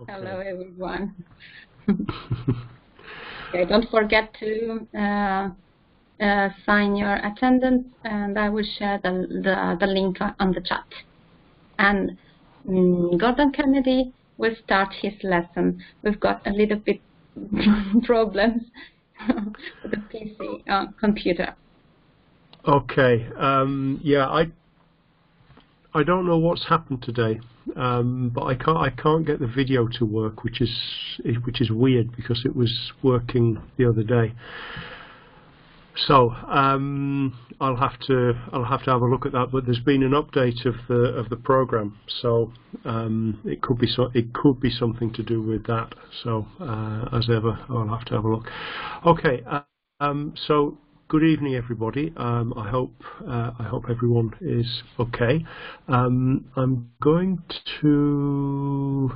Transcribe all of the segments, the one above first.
Okay. Hello, everyone. okay, don't forget to uh, uh, sign your attendance, and I will share the, the, the link on the chat. And um, Gordon Kennedy will start his lesson. We've got a little bit problems with the PC uh, computer. Okay. Um, yeah, I I don't know what's happened today, um, but I can't I can't get the video to work, which is which is weird because it was working the other day. So um, I'll have to I'll have to have a look at that. But there's been an update of the of the program, so um, it could be so it could be something to do with that. So uh, as ever, I'll have to have a look. Okay, uh, um, so good evening, everybody. Um, I hope uh, I hope everyone is okay. Um, I'm going to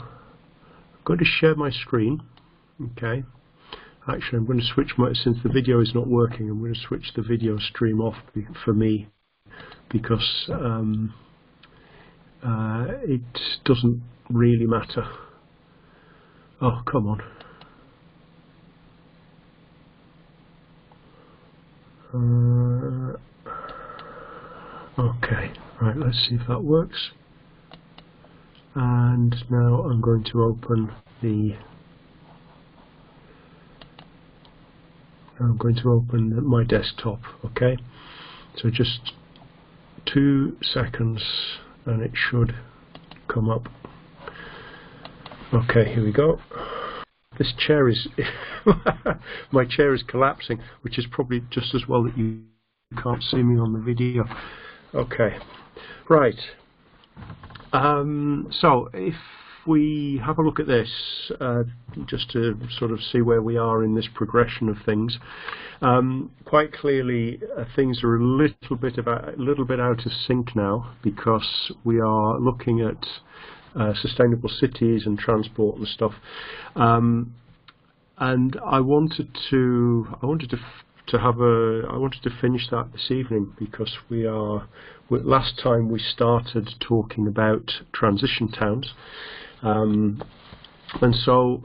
going to share my screen. Okay. Actually, I'm going to switch my, since the video is not working, I'm going to switch the video stream off for me because um, uh, it doesn't really matter. Oh, come on. Uh, okay, right, let's see if that works. And now I'm going to open the I'm going to open my desktop okay? So just two seconds and it should come up. Okay here we go this chair is my chair is collapsing which is probably just as well that you can't see me on the video. Okay. Right. Um, so if we have a look at this, uh, just to sort of see where we are in this progression of things, um, quite clearly uh, things are a little bit about a little bit out of sync now because we are looking at uh, sustainable cities and transport and stuff. Um, and I wanted to I wanted to to have a I wanted to finish that this evening because we are last time we started talking about transition towns um, and so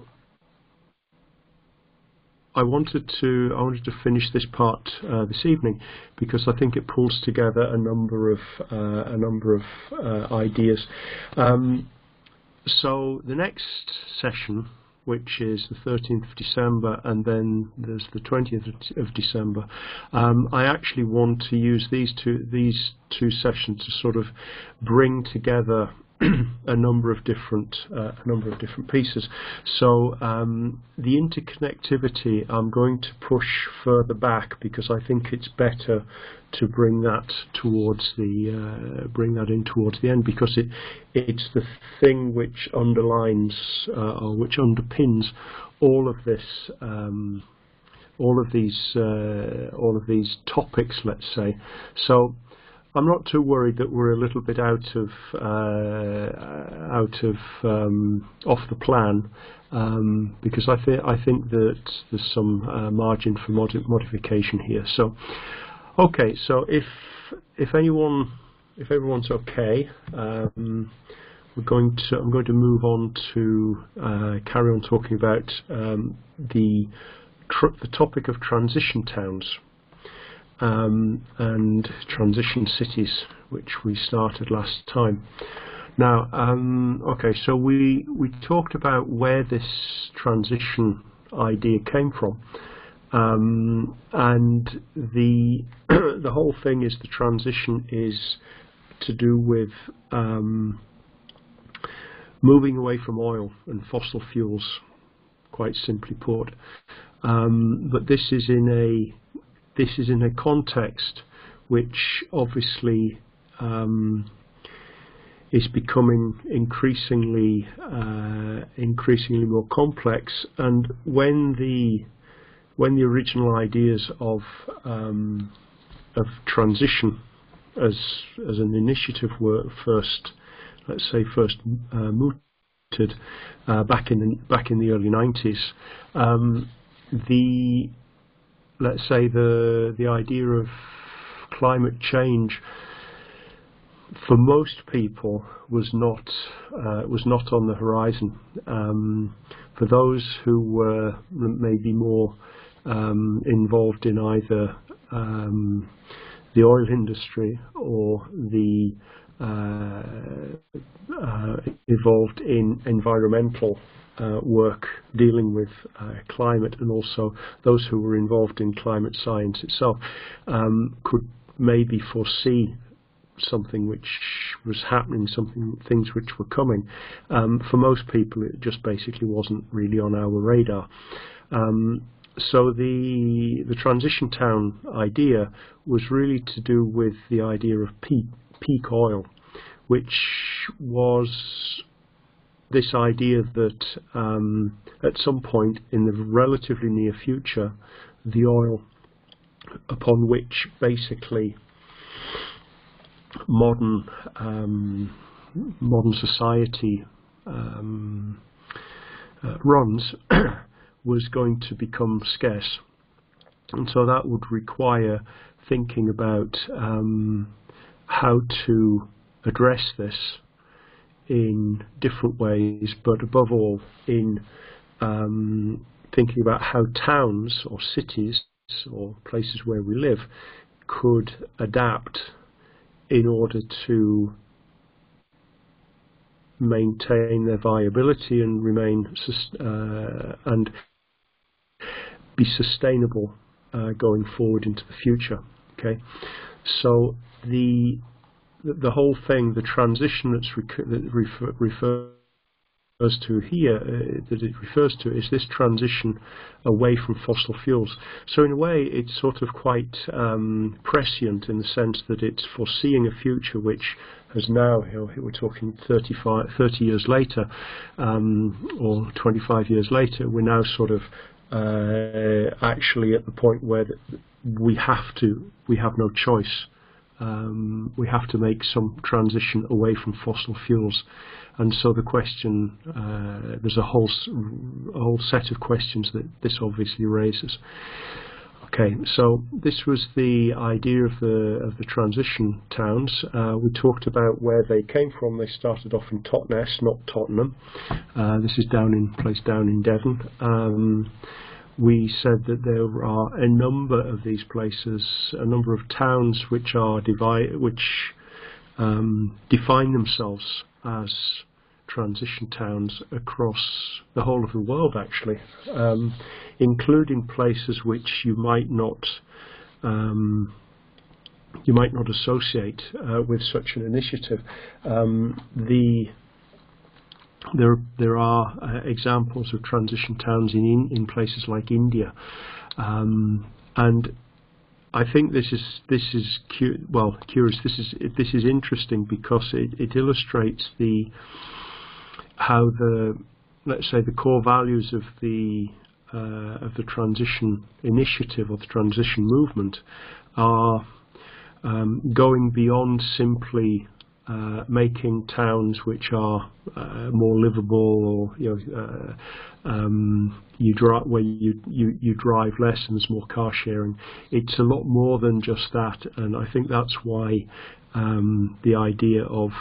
I wanted to I wanted to finish this part uh, this evening because I think it pulls together a number of uh, a number of uh, ideas. Um, so the next session, which is the 13th of December, and then there's the 20th of December. Um, I actually want to use these two these two sessions to sort of bring together a number of different uh, a number of different pieces. So um, the interconnectivity I'm going to push further back because I think it's better to bring that towards the uh, bring that in towards the end because it it's the thing which underlines uh, or which underpins all of this. Um, all of these uh, all of these topics, let's say. So I'm not too worried that we're a little bit out of uh, out of um, off the plan um, because I think I think that there's some uh, margin for modi modification here. So, okay, so if if anyone if everyone's okay, um, we're going to I'm going to move on to uh, carry on talking about um, the the topic of transition towns um, and transition cities, which we started last time. Now, um, okay, so we we talked about where this transition idea came from, um, and the the whole thing is the transition is to do with um, moving away from oil and fossil fuels, quite simply put. Um, but this is in a this is in a context which obviously um, is becoming increasingly uh, increasingly more complex. And when the when the original ideas of um, of transition as as an initiative were first let's say first uh, mooted uh, back in the back in the early 90s um, the let's say the the idea of climate change for most people was not uh, was not on the horizon. Um, for those who were maybe more um, involved in either um, the oil industry or the uh, uh, involved in environmental uh, work dealing with uh, climate and also those who were involved in climate science itself um, could maybe foresee something which was happening, something things which were coming. Um, for most people, it just basically wasn't really on our radar. Um, so the the transition town idea was really to do with the idea of peak peak oil, which was this idea that um, at some point in the relatively near future, the oil upon which basically modern um, modern society um, uh, runs was going to become scarce, and so that would require thinking about um, how to address this in different ways, but above all in um, thinking about how towns or cities or places where we live could adapt in order to maintain their viability and remain uh, and be sustainable uh, going forward into the future. Okay, so the the whole thing, the transition that's that refer, refers to here, uh, that it refers to, is this transition away from fossil fuels. So in a way, it's sort of quite um, prescient in the sense that it's foreseeing a future which has now, we're talking 35, 30 years later, um, or 25 years later, we're now sort of uh, actually at the point where we have to, we have no choice um, we have to make some transition away from fossil fuels. And so the question, uh, there's a whole, a whole set of questions that this obviously raises. Okay, so this was the idea of the of the transition towns. Uh, we talked about where they came from. They started off in Totnes, not Tottenham. Uh, this is down in place down in Devon. Um, we said that there are a number of these places, a number of towns which are divide, which um, define themselves as transition towns across the whole of the world, actually, um, including places which you might not um, you might not associate uh, with such an initiative. Um, the there, there are uh, examples of transition towns in, in places like India, um, and I think this is this is cu well curious. This is this is interesting because it, it illustrates the how the let's say the core values of the uh, of the transition initiative or the transition movement are um, going beyond simply uh, making towns which are uh, more livable or you know uh, um, you drive where you, you you drive less and there's more car sharing. It's a lot more than just that and I think that's why um, the idea of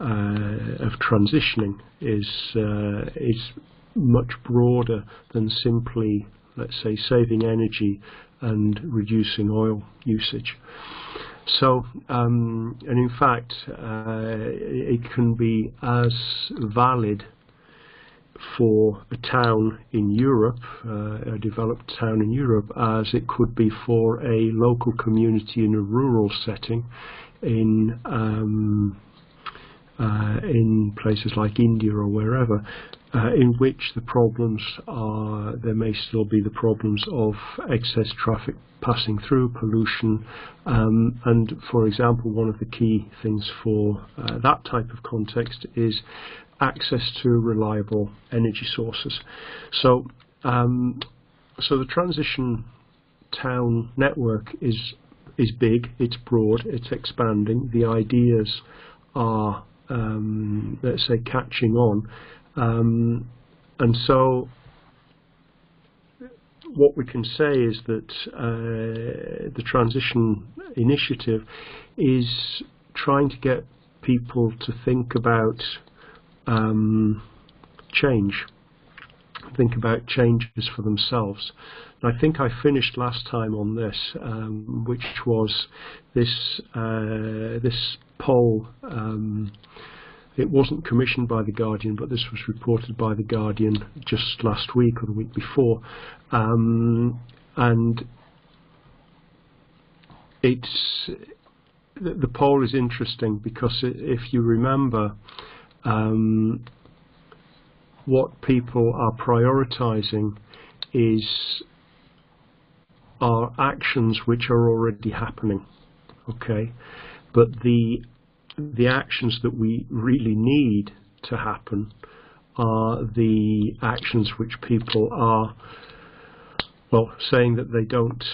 uh, of transitioning is uh, is much broader than simply let's say saving energy and reducing oil usage so, um, and in fact, uh, it can be as valid for a town in Europe, uh, a developed town in Europe, as it could be for a local community in a rural setting in um, uh, in places like India or wherever, uh, in which the problems are, there may still be the problems of excess traffic passing through, pollution, um, and for example, one of the key things for uh, that type of context is access to reliable energy sources. So, um, so the transition town network is is big, it's broad, it's expanding. The ideas are um, let's say, catching on. Um, and so what we can say is that uh, the transition initiative is trying to get people to think about um, change, think about changes for themselves. And I think I finished last time on this, um, which was this uh, this poll. Um, it wasn't commissioned by the Guardian, but this was reported by the Guardian just last week or the week before, um, and it's the, the, poll is interesting because if you remember, um, what people are prioritizing is are actions which are already happening. Okay, but the the actions that we really need to happen are the actions which people are well saying that they don't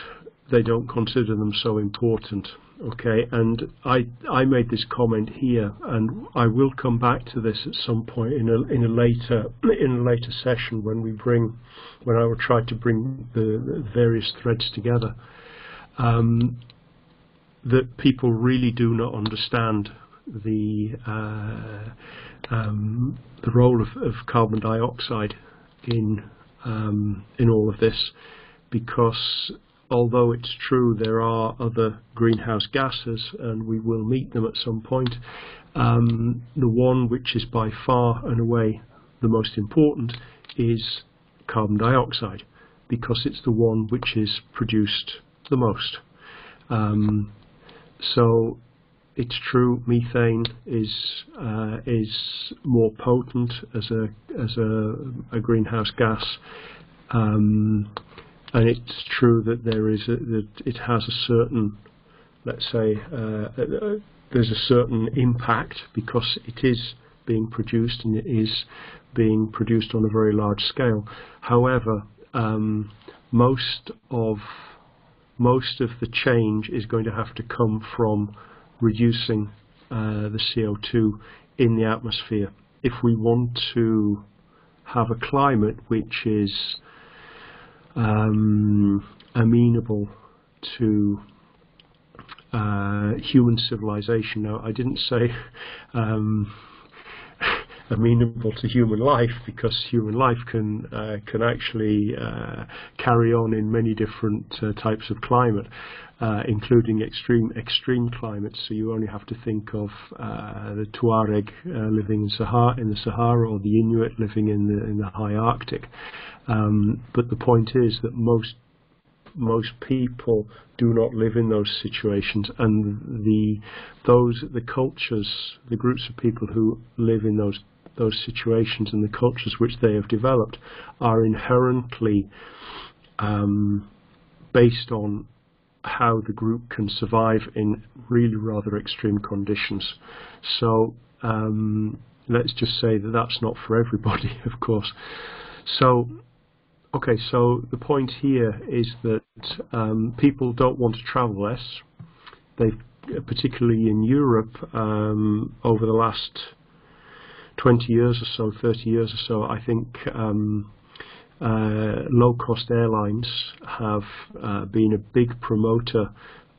they don't consider them so important okay? And I I made this comment here and I will come back to this at some point in a in a later in a later session when we bring when I will try to bring the, various threads together um, that people really do not understand the uh, um, the role of, of, carbon dioxide in um, in all of this because although it's true there are other greenhouse gases and we will meet them at some point, um, the one which is by far and away the most important is carbon dioxide because it's the one which is produced the most. Um, so it's true methane is uh, is more potent as a as a, a greenhouse gas um, and it's true that there is a, that it has a certain, let's say, uh, uh, there's a certain impact because it is being produced and it is being produced on a very large scale. However, um, most of most of the change is going to have to come from reducing uh, the CO2 in the atmosphere. If we want to have a climate which is um, amenable to uh, human civilization. Now, I didn't say um, amenable to human life because human life can uh, can actually uh, carry on in many different uh, types of climate, uh, including extreme extreme climates. So you only have to think of uh, the Tuareg living in Sahara in the Sahara or the Inuit living in the in the high Arctic. Um, but the point is that most most people do not live in those situations, and the those the cultures, the groups of people who live in those those situations and the cultures which they have developed are inherently um, based on how the group can survive in really rather extreme conditions. So um, let's just say that that's not for everybody, of course. So Okay, so the point here is that um, people don't want to travel less. They've, particularly in Europe, um, over the last 20 years or so, 30 years or so, I think um, uh, low-cost airlines have uh, been a big promoter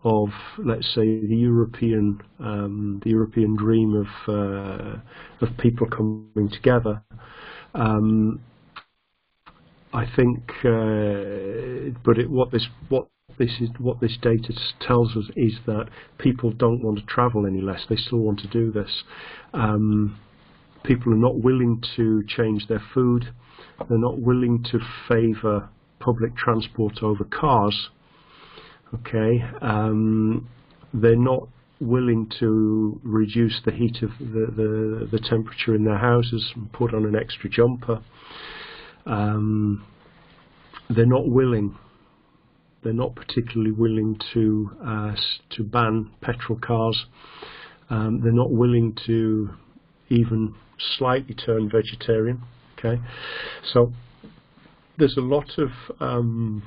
of, let's say, the European um, the European dream of uh, of people coming together. Um, I think, uh, but it, what this what this is what this data tells us is that people don't want to travel any less. They still want to do this. Um, people are not willing to change their food. They're not willing to favour public transport over cars. Okay, um, they're not willing to reduce the heat of the, the, the temperature in their houses and put on an extra jumper. Um, they're not willing. They're not particularly willing to uh, to ban petrol cars. Um, they're not willing to even slightly turn vegetarian. Okay, so there's a lot of um,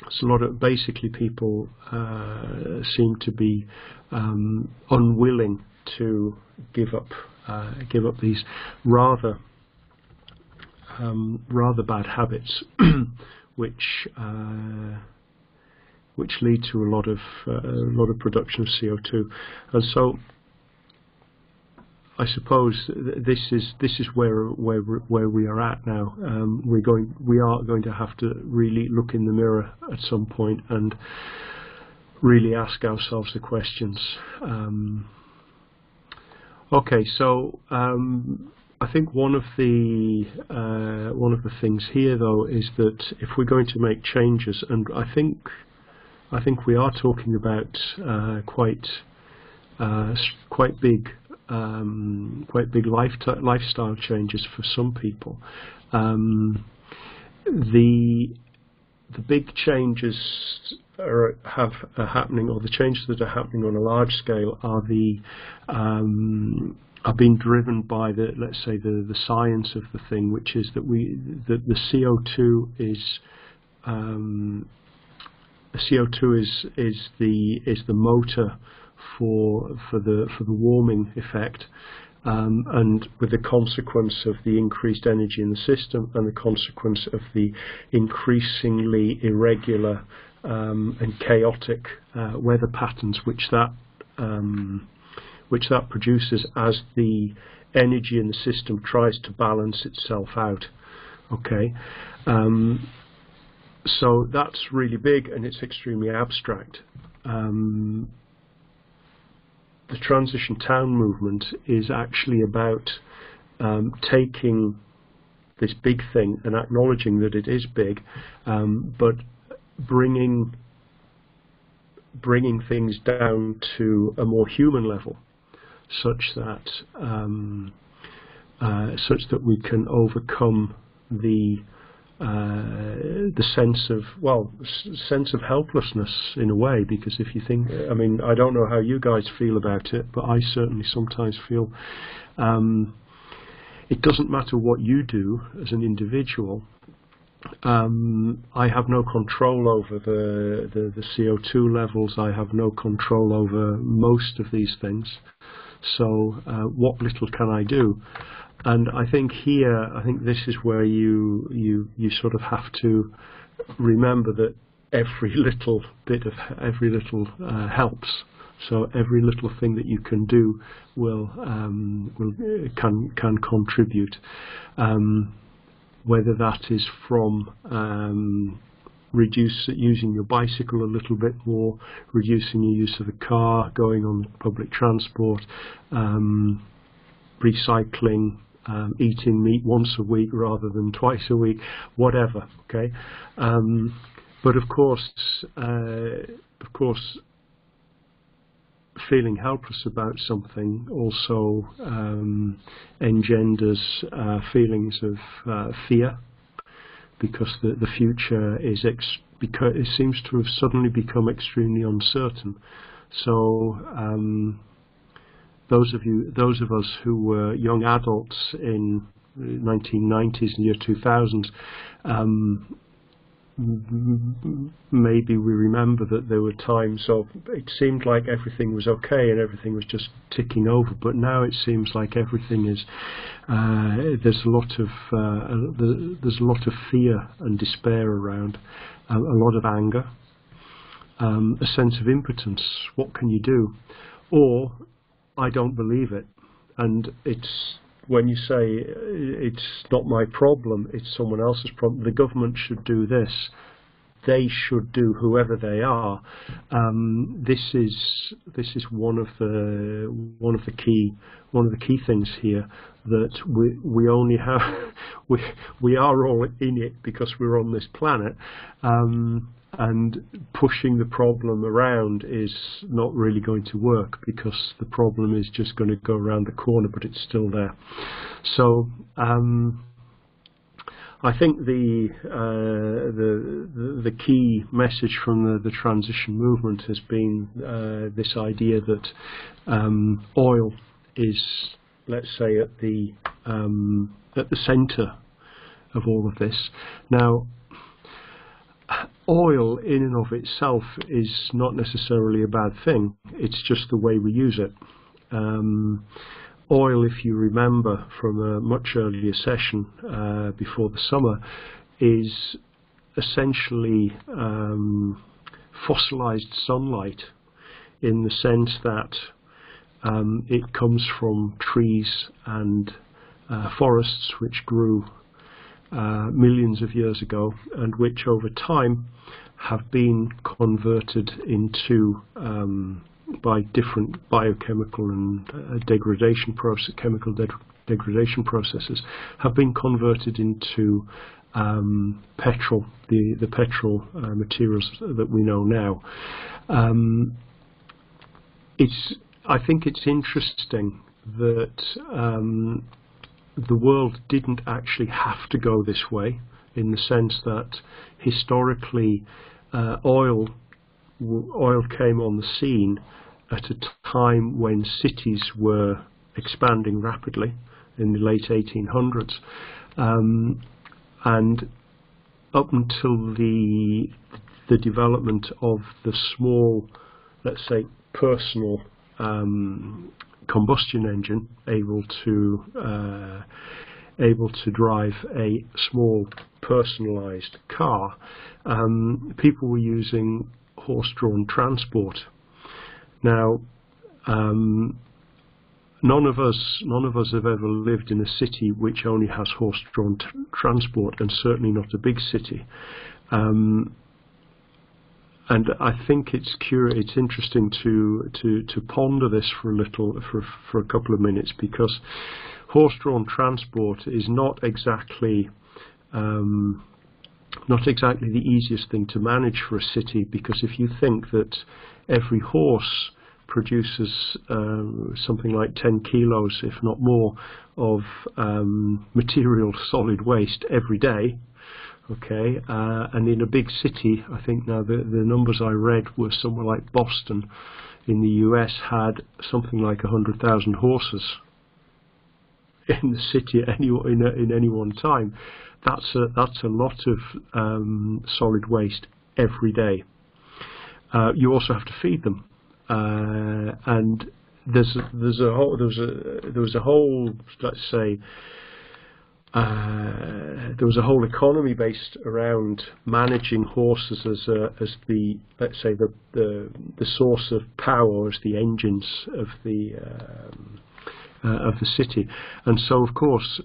there's a lot of basically people uh, seem to be um, unwilling to give up uh, give up these rather um, rather bad habits, which uh, which lead to a lot of uh, a lot of production of CO2, and so I suppose this is this is where where where we are at now. Um, we're going we are going to have to really look in the mirror at some point and really ask ourselves the questions. Um, okay, so um, I think one of the uh, one of the things here though is that if we're going to make changes, and I think I think we are talking about uh, quite uh, quite big um, quite big life lifestyle changes for some people. Um, the the big changes are, have are happening, or the changes that are happening on a large scale, are the um, are being driven by the let's say the the science of the thing, which is that we that the CO2 is um, CO2 is is the is the motor for for the for the warming effect, um, and with the consequence of the increased energy in the system and the consequence of the increasingly irregular um, and chaotic uh, weather patterns which that um, which that produces as the energy in the system tries to balance itself out. Okay, um, so that's really big and it's extremely abstract. Um, the transition town movement is actually about um, taking this big thing and acknowledging that it is big, um, but bringing bringing things down to a more human level, such that um, uh, such that we can overcome the uh, the sense of well sense of helplessness in a way because if you think I mean I don't know how you guys feel about it but I certainly sometimes feel um, it doesn't matter what you do as an individual um, I have no control over the, the, the CO2 levels. I have no control over most of these things so uh, what little can I do and I think here, I think this is where you you you sort of have to remember that every little bit of every little uh, helps. So every little thing that you can do will um, will can can contribute. Um, whether that is from um, reduce using your bicycle a little bit more, reducing your use of the car, going on public transport, um, recycling, um, eating meat once a week rather than twice a week, whatever. Okay, um, but of course, uh, of course, feeling helpless about something also um, engenders uh, feelings of uh, fear because the the future is ex- because it seems to have suddenly become extremely uncertain. So um, those of you, those of us who were young adults in 1990s and year 2000s, um, maybe we remember that there were times of it seemed like everything was okay and everything was just ticking over but now it seems like everything is uh, there's a lot of uh, there's a lot of fear and despair around uh, a lot of anger um, a sense of impotence what can you do or I don't believe it. And it's when you say it's not my problem, it's someone else's problem. The government should do this. They should do whoever they are. Um, this is this is one of the one of the key one of the key things here that we we only have we we are all in it because we're on this planet. Um, and pushing the problem around is not really going to work because the problem is just going to go around the corner, but it's still there. So um, I think the, uh, the, the key message from the, the transition movement has been uh, this idea that um, oil is, let's say, at the um, at the centre of all of this. Now, oil in and of itself is not necessarily a bad thing. It's just the way we use it. Um, oil, if you remember from a much earlier session uh, before the summer, is essentially um, fossilized sunlight in the sense that um, it comes from trees and uh, forests which grew uh, millions of years ago and which over time have been converted into um, by different biochemical and uh, degradation process, chemical de degradation processes, have been converted into um, petrol, the the petrol uh, materials that we know now. Um, it's I think it's interesting that um, the world didn't actually have to go this way, in the sense that historically uh, oil oil came on the scene at a time when cities were expanding rapidly in the late 1800s. Um, and up until the the development of the small, let's say, personal um, combustion engine, able to uh, able to drive a small personalized car, um, people were using horse-drawn transport. Now, um, none of us none of us have ever lived in a city which only has horse-drawn transport, and certainly not a big city. Um, and I think it's it's interesting to, to, to ponder this for a little, for, for a couple of minutes, because horse-drawn transport is not exactly um, not exactly the easiest thing to manage for a city, because if you think that every horse produces um, something like 10 kilos, if not more, of um, material solid waste every day. Okay, uh, and in a big city, I think now the, the numbers I read were somewhere like Boston in the US had something like 100,000 horses in the city at any, in, a, in any one time. That's a, that's a lot of um, solid waste every day. Uh, you also have to feed them uh, and there's there's a whole there was a there was a whole let's say uh, there was a whole economy based around managing horses as a, as the let's say the, the the source of power as the engines of the um, uh, of the city, and so of course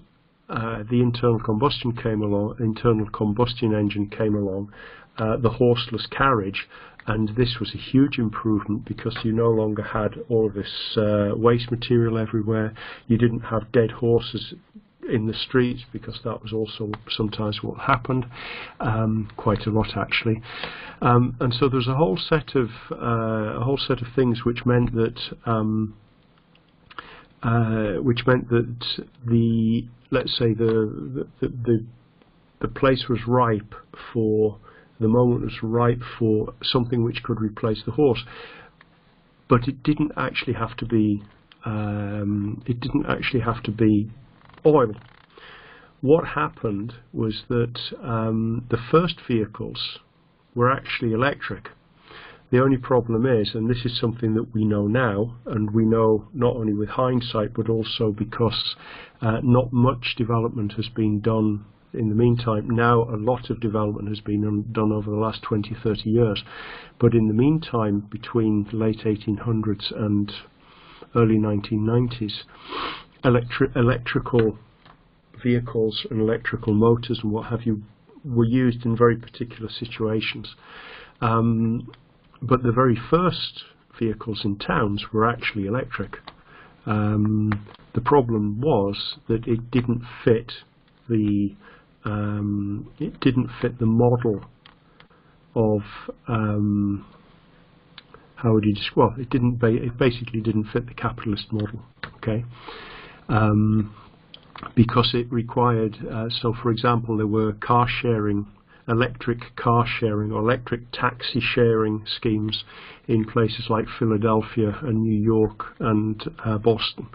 uh, the internal combustion came along, internal combustion engine came along, uh, the horseless carriage, and this was a huge improvement because you no longer had all this uh, waste material everywhere. You didn't have dead horses in the streets because that was also sometimes what happened, um, quite a lot actually. Um, and so there's a whole set of uh, a whole set of things which meant that um, uh, which meant that the let's say the the, the the place was ripe for the moment was ripe for something which could replace the horse. But it didn't actually have to be. Um, it didn't actually have to be oil. What happened was that um, the first vehicles were actually electric. The only problem is, and this is something that we know now, and we know not only with hindsight, but also because uh, not much development has been done in the meantime, now a lot of development has been done over the last 20, 30 years. But in the meantime, between the late 1800s and early 1990s, electri electrical vehicles and electrical motors and what have you were used in very particular situations. Um, but the very first vehicles in towns were actually electric. Um, the problem was that it didn't fit the um, it didn't fit the model of um, how would you describe? It didn't. Ba it basically didn't fit the capitalist model. Okay, um, because it required. Uh, so, for example, there were car sharing, electric car sharing or electric taxi sharing schemes in places like Philadelphia and New York and uh, Boston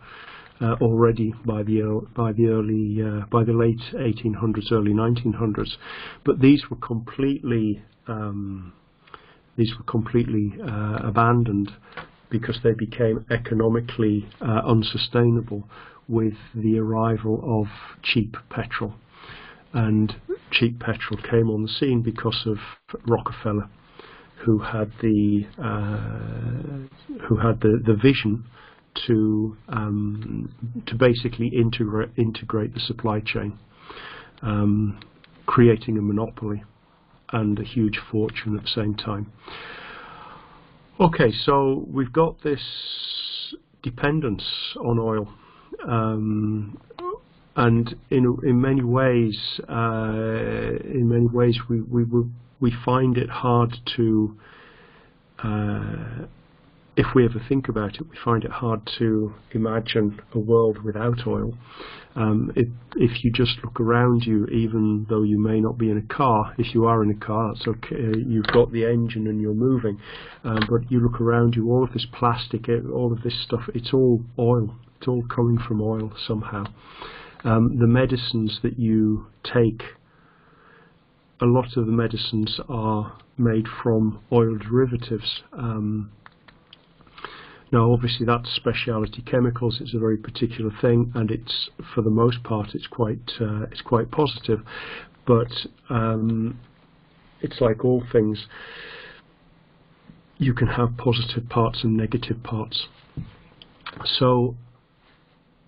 uh, already by the by the early uh, by the late 1800s, early 1900s. But these were completely um, these were completely uh, abandoned because they became economically uh, unsustainable with the arrival of cheap petrol. And cheap petrol came on the scene because of Rockefeller, who had the uh, who had the, the vision to um, to basically integrate integrate the supply chain, um, creating a monopoly and a huge fortune at the same time. Okay, so we've got this dependence on oil, um, and in in many ways, uh, in many ways, we we we find it hard to. Uh, if we ever think about it, we find it hard to imagine a world without oil. Um, if you just look around you, even though you may not be in a car, if you are in a car, it's okay. You've got the engine and you're moving, um, but you look around you, all of this plastic, all of this stuff, it's all oil. It's all coming from oil somehow. Um, the medicines that you take, a lot of the medicines are made from oil derivatives. Um, now, obviously, that's specialty chemicals. It's a very particular thing, and it's for the most part, it's quite uh, it's quite positive. But um, it's like all things. You can have positive parts and negative parts. So,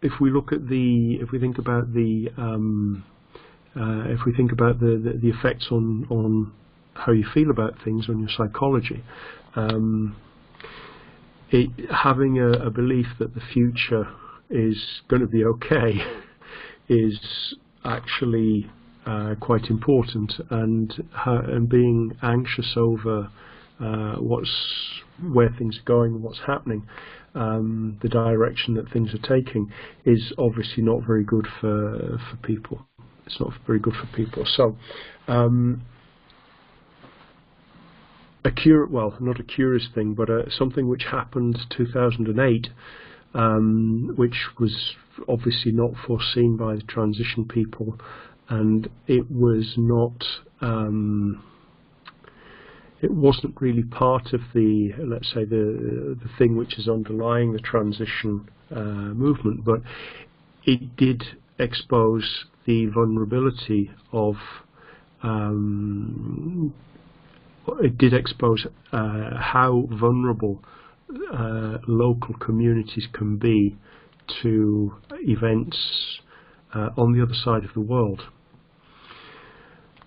if we look at the, if we think about the, um, uh, if we think about the, the, the effects on on how you feel about things on your psychology. Um, it, having a, a belief that the future is going to be okay is actually uh, quite important, and and being anxious over uh, what's where things are going, what's happening, um, the direction that things are taking, is obviously not very good for for people. It's not very good for people. So. Um, a cure, well, not a curious thing, but uh, something which happened 2008, um, which was obviously not foreseen by the transition people, and it was not. Um, it wasn't really part of the, let's say, the the thing which is underlying the transition uh, movement, but it did expose the vulnerability of um, it did expose uh, how vulnerable uh, local communities can be to events uh, on the other side of the world.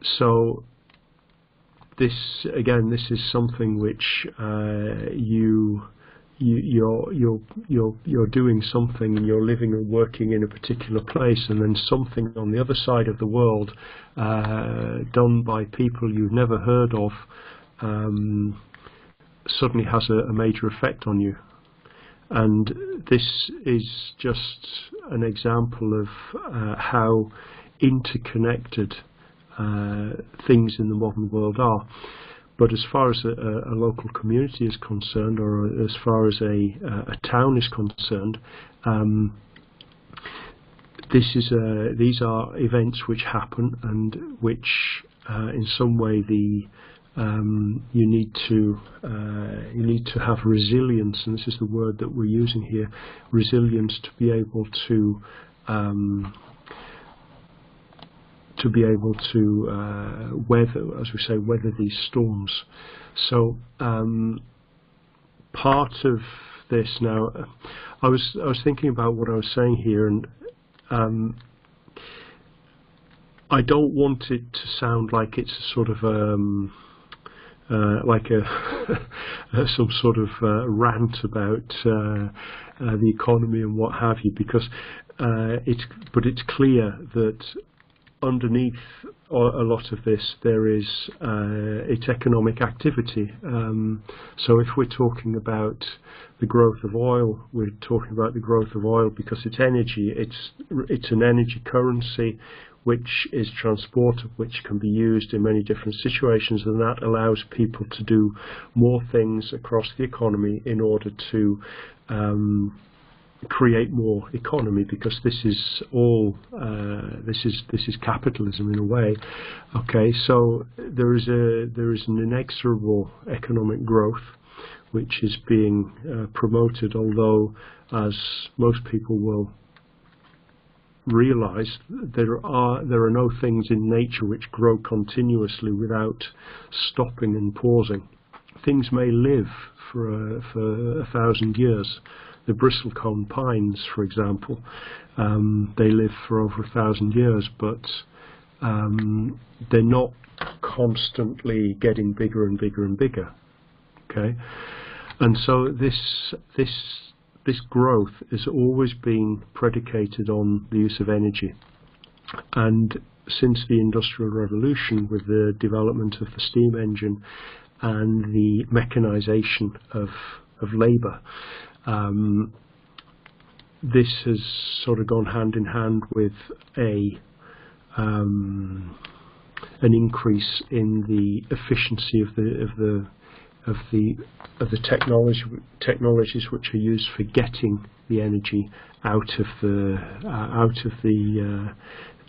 So this again, this is something which uh, you you, you're you're you're you're doing something and you're living and working in a particular place, and then something on the other side of the world, uh, done by people you've never heard of, um, suddenly has a, a major effect on you. And this is just an example of uh, how interconnected things in the modern world are. But as far as a, a, local community is concerned, or as far as a, a town is concerned, um, this is a, these are events which happen and which, uh, in some way, the um, you need to uh, you need to have resilience, and this is the word that we're using here, resilience to be able to um, to be able to uh, weather, as we say, weather these storms. So um, part of this now, I was I was thinking about what I was saying here, and um, I don't want it to sound like it's a sort of um, uh, like a some sort of uh, rant about uh, uh, the economy and what have you, because uh, it's but it's clear that underneath a lot of this there is uh, it's economic activity. Um, so if we're talking about the growth of oil, we're talking about the growth of oil because it's energy. It's it's an energy currency which is transported, which can be used in many different situations, and that allows people to do more things across the economy in order to um, create more economy because this is all uh, this is this is capitalism in a way okay so there is a there is an inexorable economic growth which is being uh, promoted although as most people will realize there are there are no things in nature which grow continuously without stopping and pausing. Things may live for a, for a thousand years. The bristlecone pines, for example, um, they live for over a thousand years, but um, they're not constantly getting bigger and bigger and bigger. Okay, and so this this this growth is always being predicated on the use of energy, and since the Industrial Revolution, with the development of the steam engine and the mechanization of of labour, um, this has sort of gone hand in hand with a um, an increase in the efficiency of the of the of the of the technology technologies which are used for getting the energy out of the uh, out of the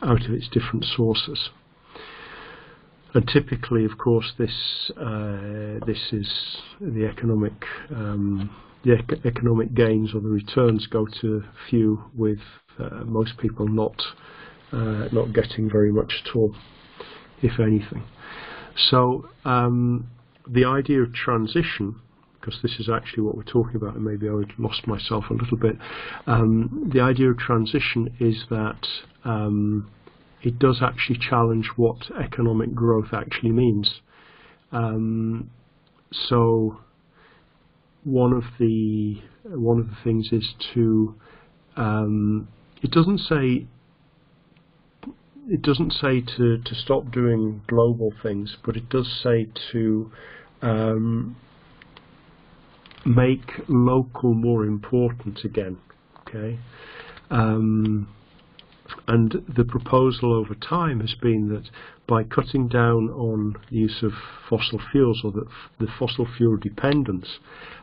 uh, out of its different sources. And typically, of course, this uh, this is the economic um, the ec economic gains or the returns go to few, with uh, most people not uh, not getting very much at all, if anything. So um, the idea of transition, because this is actually what we're talking about, and maybe I lost myself a little bit. Um, the idea of transition is that um, it does actually challenge what economic growth actually means. Um, so one of the one of the things is to um, it doesn't say it doesn't say to, to stop doing global things, but it does say to um, make local more important again. Okay, um, and the proposal over time has been that by cutting down on use of fossil fuels or the, the fossil fuel dependence,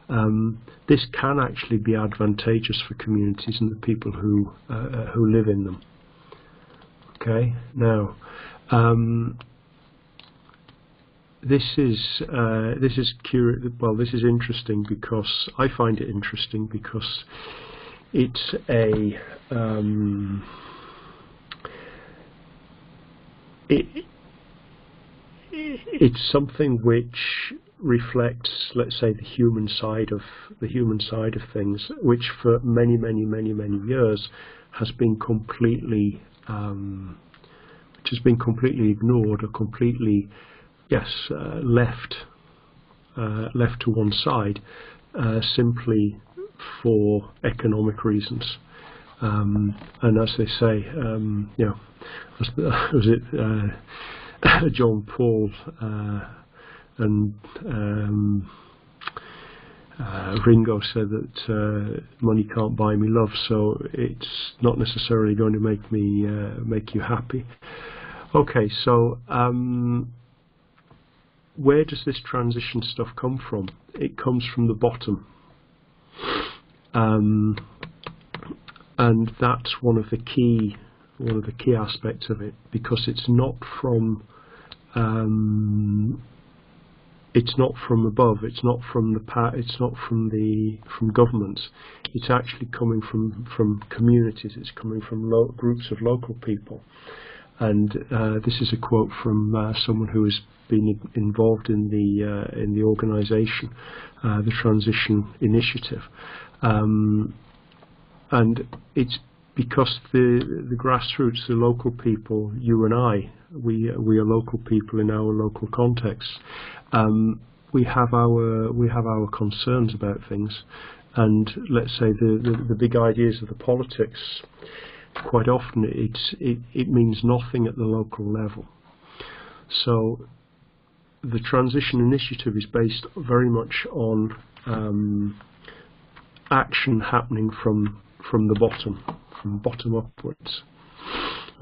um, this can actually be advantageous for communities and the people who uh, who live in them. Okay, now um, this is uh, this is curi- well this is interesting because I find it interesting because it's a um, it, it's something which reflects, let's say, the human side of the human side of things, which for many, many, many, many years has been completely, um, which has been completely ignored or completely, yes, uh, left, uh, left to one side, uh, simply for economic reasons. Um, and as they say, um, you know, was it uh, John Paul uh, and um, uh, Ringo said that uh, money can't buy me love, so it's not necessarily going to make me uh, make you happy. Okay, so um, where does this transition stuff come from? It comes from the bottom. Um, and that's one of the key one of the key aspects of it because it's not from um, it's not from above it's not from the it's not from the from governments. It's actually coming from from communities it's coming from groups of local people. And uh, this is a quote from uh, someone who has been involved in the uh, in the organisation, uh, the Transition Initiative, um, and it's because the the grassroots, the local people, you and I, we we are local people in our local context. Um, we have our we have our concerns about things, and let's say the, the, the big ideas of the politics. Quite often, it's it, it means nothing at the local level. So, the transition initiative is based very much on um, action happening from from the bottom, from bottom upwards.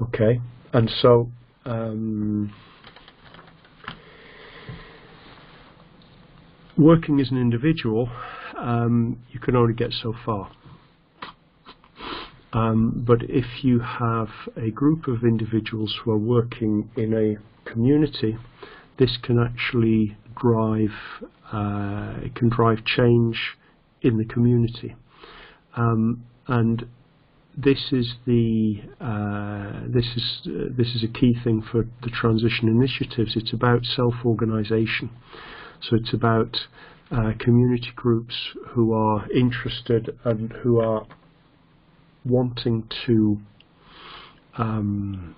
Okay, and so um, working as an individual, um, you can only get so far. Um, but if you have a group of individuals who are working in a community, this can actually drive uh, it can drive change in the community. Um, and this is the uh, this is uh, this is a key thing for the transition initiatives. It's about self-organisation. So it's about uh, community groups who are interested and who are wanting to um,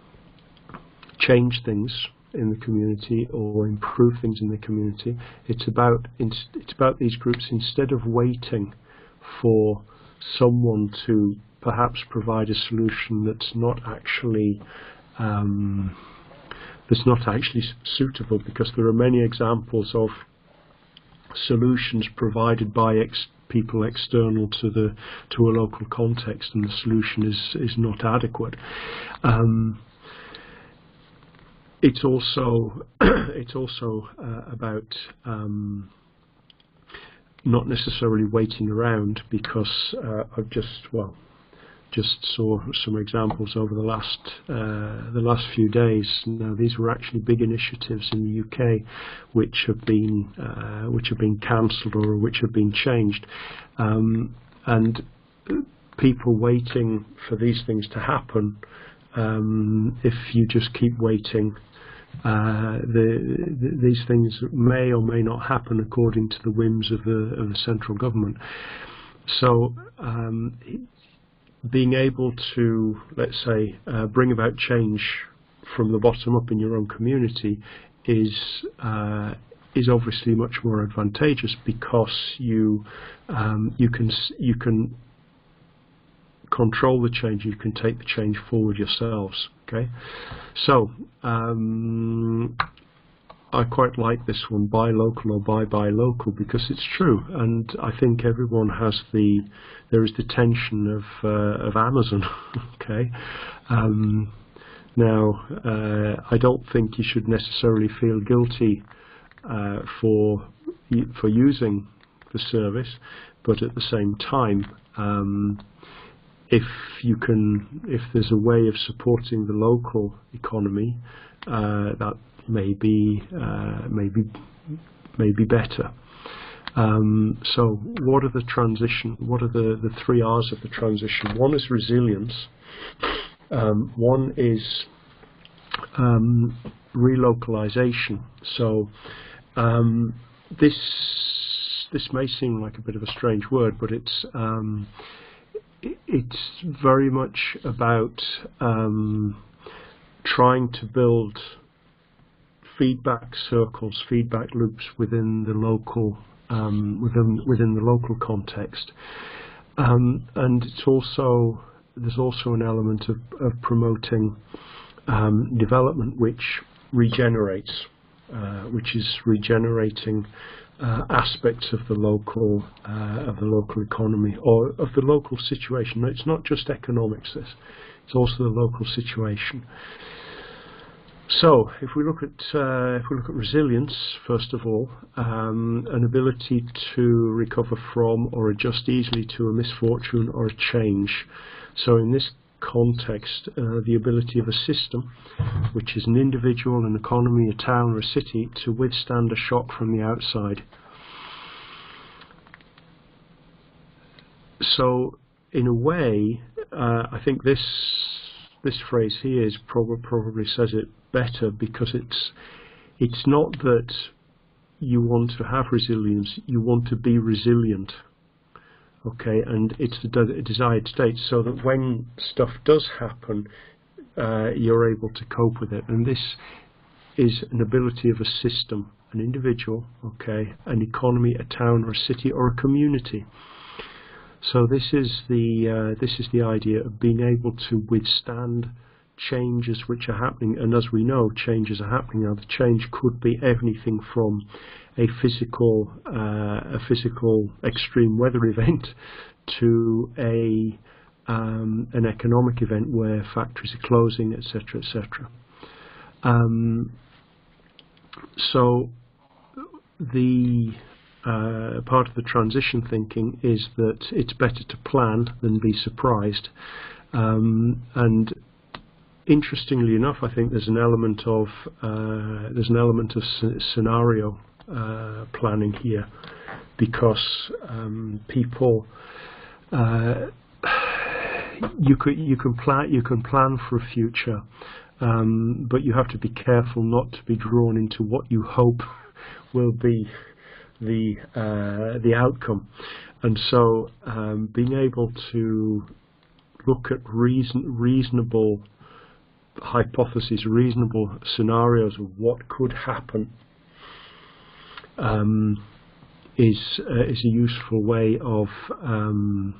change things in the community or improve things in the community. It's about it's about these groups instead of waiting for someone to perhaps provide a solution that's not actually um, that's not actually suitable because there are many examples of solutions provided by ex people external to the to a local context and the solution is is not adequate. Um, it's also it's also uh, about um, not necessarily waiting around because uh, I've just well just saw some examples over the last uh, the last few days. Now these were actually big initiatives in the UK, which have been uh, which have been cancelled or which have been changed, um, and people waiting for these things to happen. Um, if you just keep waiting, uh, the, the, these things may or may not happen according to the whims of the, of the central government. So um, being able to, let's say, uh, bring about change from the bottom up in your own community is uh, is obviously much more advantageous because you um, you can you can control the change, you can take the change forward yourselves. Okay, so um, I quite like this one, buy local or buy buy local, because it's true, and I think everyone has the there is the tension of uh, of Amazon. okay, um, now uh, I don't think you should necessarily feel guilty uh, for for using the service, but at the same time. Um, if you can, if there's a way of supporting the local economy, uh, that may be uh, may be may be better. Um, so, what are the transition? What are the the three R's of the transition? One is resilience. Um, one is um, relocalization. So, um, this this may seem like a bit of a strange word, but it's um, it's very much about um, trying to build feedback circles, feedback loops within the local um, within within the local context, um, and it's also there's also an element of, of promoting um, development which regenerates, uh, which is regenerating uh, aspects of the local uh, of the local economy or of the local situation. It's not just economics. This it's also the local situation. So, if we look at uh, if we look at resilience, first of all, um, an ability to recover from or adjust easily to a misfortune or a change. So, in this context, uh, the ability of a system, which is an individual, an economy, a town, or a city, to withstand a shock from the outside. So, in a way, uh, I think this this phrase here is probably probably says it better because it's it's not that you want to have resilience, you want to be resilient. Okay, and it's the de desired state so that when stuff does happen, uh, you're able to cope with it. And this is an ability of a system, an individual, okay, an economy, a town, or a city, or a community. So this is the uh, this is the idea of being able to withstand changes which are happening, and as we know, changes are happening now. The change could be anything from a physical uh, a physical extreme weather event to a um, an economic event where factories are closing, etc., etc. Um, so the uh, part of the transition thinking is that it's better to plan than be surprised. Um, and interestingly enough, I think there's an element of uh, there's an element of scenario uh, planning here because um, people uh, you could you can plan you can plan for a future, um, but you have to be careful not to be drawn into what you hope will be the uh, the outcome. And so, um, being able to look at reason, reasonable hypotheses, reasonable scenarios of what could happen um, is uh, is a useful way of um,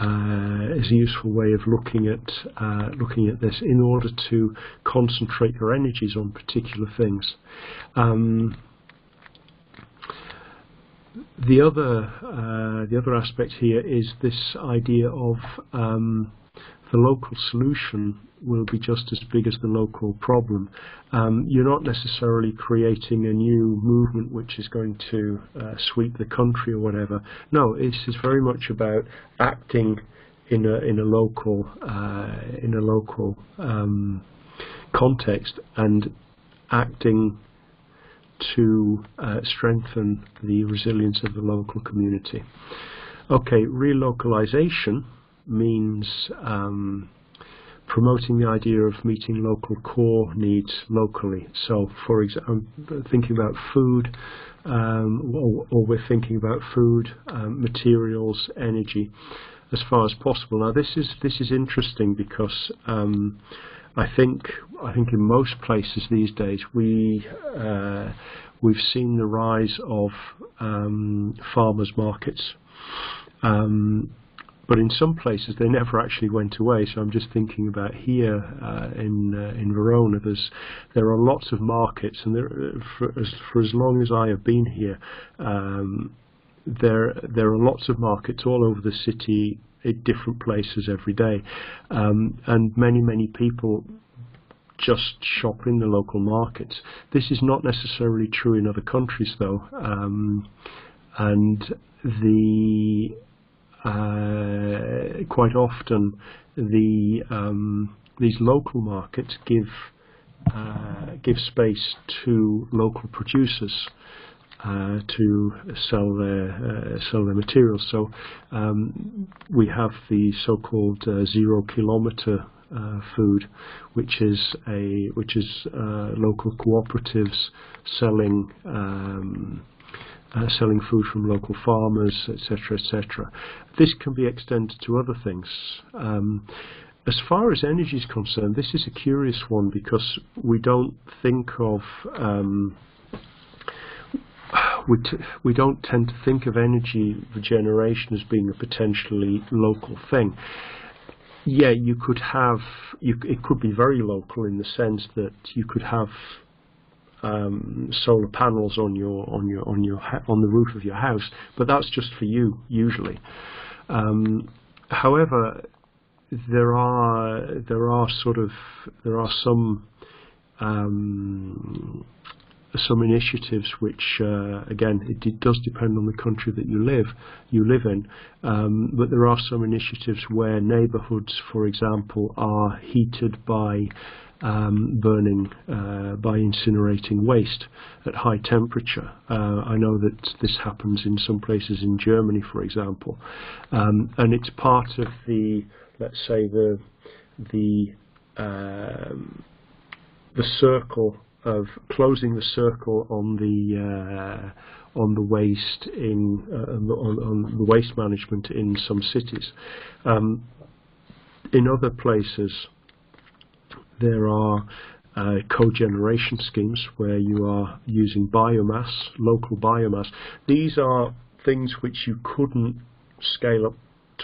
uh, is a useful way of looking at uh, looking at this in order to concentrate your energies on particular things. Um, the other uh, the other aspect here is this idea of um, the local solution will be just as big as the local problem. Um, you're not necessarily creating a new movement which is going to uh, sweep the country or whatever. No, this is very much about acting in a in a local uh, in a local um, context and acting to uh, strengthen the resilience of the local community. Okay, relocalization means um, promoting the idea of meeting local core needs locally. So, for example, thinking about food, um, or, or, we're thinking about food, um, materials, energy, as far as possible. Now, this is this is interesting because um, I think I think in most places these days we uh, we've seen the rise of um, farmers markets. Um, but in some places they never actually went away. So I'm just thinking about here uh, in uh, in Verona. There's there are lots of markets, and there, for as for as long as I have been here, um, there there are lots of markets all over the city in different places every day, um, and many many people just shop in the local markets. This is not necessarily true in other countries, though, um, and the uh, quite often the um, these local markets give uh, give space to local producers uh, to sell their uh, sell their materials. So um, we have the so-called uh, zero kilometer uh, food, which is a which is local cooperatives selling. Um, uh, selling food from local farmers, etc., etc. This can be extended to other things. Um, as far as energy is concerned, this is a curious one because we don't think of um, we, we don't tend to think of energy regeneration as being a potentially local thing. Yeah, you could have you, it could be very local in the sense that you could have um, solar panels on your on your on your on the roof of your house, but that's just for you usually. Um, however, there are there are sort of there are some um, some initiatives which uh, again it, does depend on the country that you live you live in um, but there are some initiatives where neighborhoods for example are heated by um, burning uh, by incinerating waste at high temperature. Uh, I know that this happens in some places in Germany, for example, um, and it's part of the, let's say, the the um, the circle of closing the circle on the uh, on the waste in uh, on, on, the waste management in some cities. Um, in other places, there are uh, cogeneration schemes where you are using biomass, local biomass. These are things which you couldn't scale up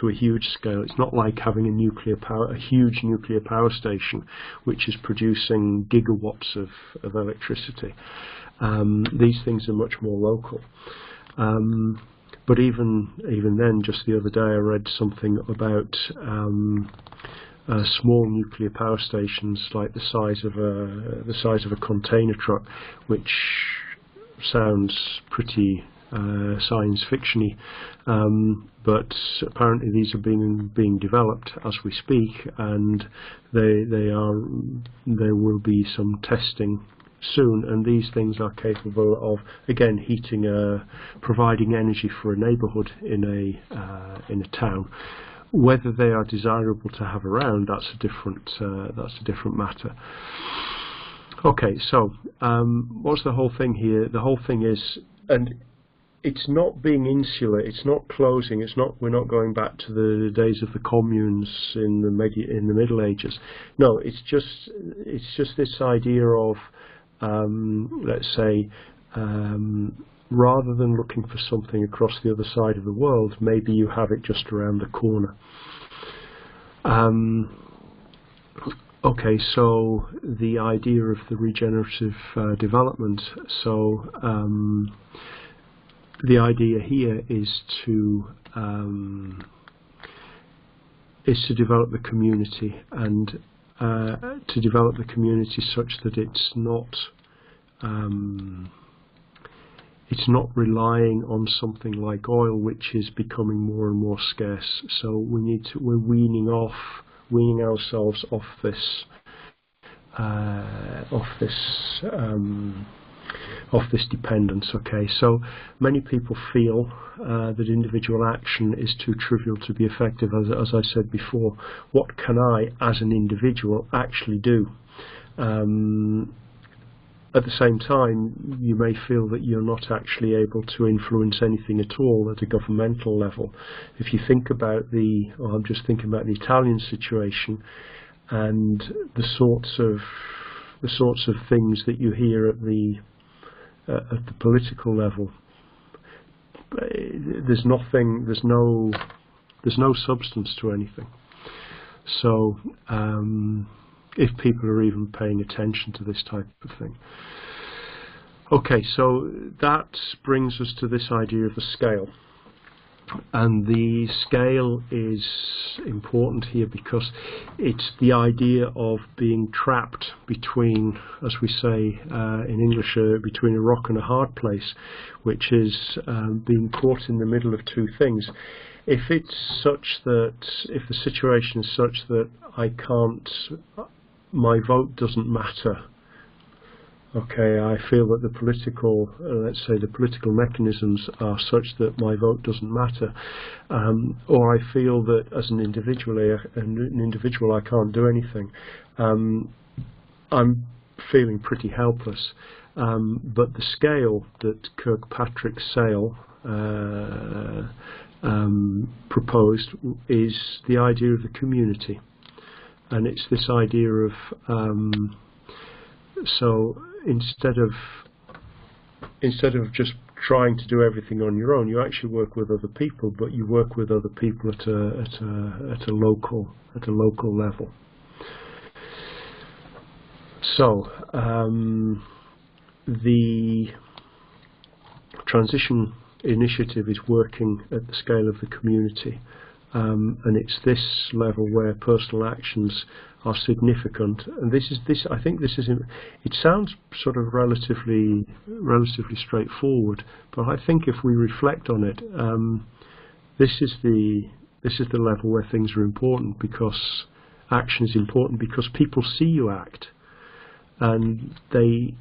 to a huge scale. It's not like having a nuclear power, a huge nuclear power station, which is producing gigawatts of, of electricity. Um, these things are much more local. Um, but even even then, just the other day, I read something about um, uh, small nuclear power stations like the size of a the size of a container truck, which sounds pretty uh, science fictiony, um, but apparently these are being being developed as we speak, and they they are there will be some testing soon, and these things are capable of again heating a providing energy for a neighbourhood in a uh, in a town. Whether they are desirable to have around, that's a different uh, that's a different matter. Okay, so um, what's the whole thing here? The whole thing is, and it's not being insular. It's not closing. It's not. We're not going back to the days of the communes in the medi- in the Middle Ages. No, it's just it's just this idea of um, let's say um, rather than looking for something across the other side of the world, maybe you have it just around the corner. Um, okay, so the idea of the regenerative uh, development. So um, the idea here is to um, is to develop the community and uh, to develop the community such that it's not um, it's not relying on something like oil, which is becoming more and more scarce. So we need to we're weaning off, weaning ourselves off this, uh, off this, um, off this dependence. Okay, so many people feel uh, that individual action is too trivial to be effective. As, as I said before, what can I, as an individual, actually do? Um, at the same time, you may feel that you're not actually able to influence anything at all at a governmental level. If you think about the, I'm just thinking about the Italian situation, and the sorts of the sorts of things that you hear at the uh, at the political level, there's nothing, there's no, there's no substance to anything. So. Um, if people are even paying attention to this type of thing. Okay, so that brings us to this idea of the scale. And the scale is important here because it's the idea of being trapped between, as we say uh, in English, uh, between a rock and a hard place, which is um, being caught in the middle of two things. If it's such that, if the situation is such that I can't my vote doesn't matter. Okay, I feel that the political, uh, let's say, the political mechanisms are such that my vote doesn't matter, um, or I feel that as an individual, an individual, I can't do anything. Um, I'm feeling pretty helpless. Um, but the scale that Kirkpatrick Sale uh, um, proposed is the idea of the community and it's this idea of um, so instead of instead of just trying to do everything on your own, you actually work with other people, but you work with other people at a at a at a local at a local level. So um, the transition initiative is working at the scale of the community. Um, and it's this level where personal actions are significant. And this is this. I think this is. It sounds sort of relatively relatively straightforward, but I think if we reflect on it, um, this is the this is the level where things are important because action is important because people see you act, and they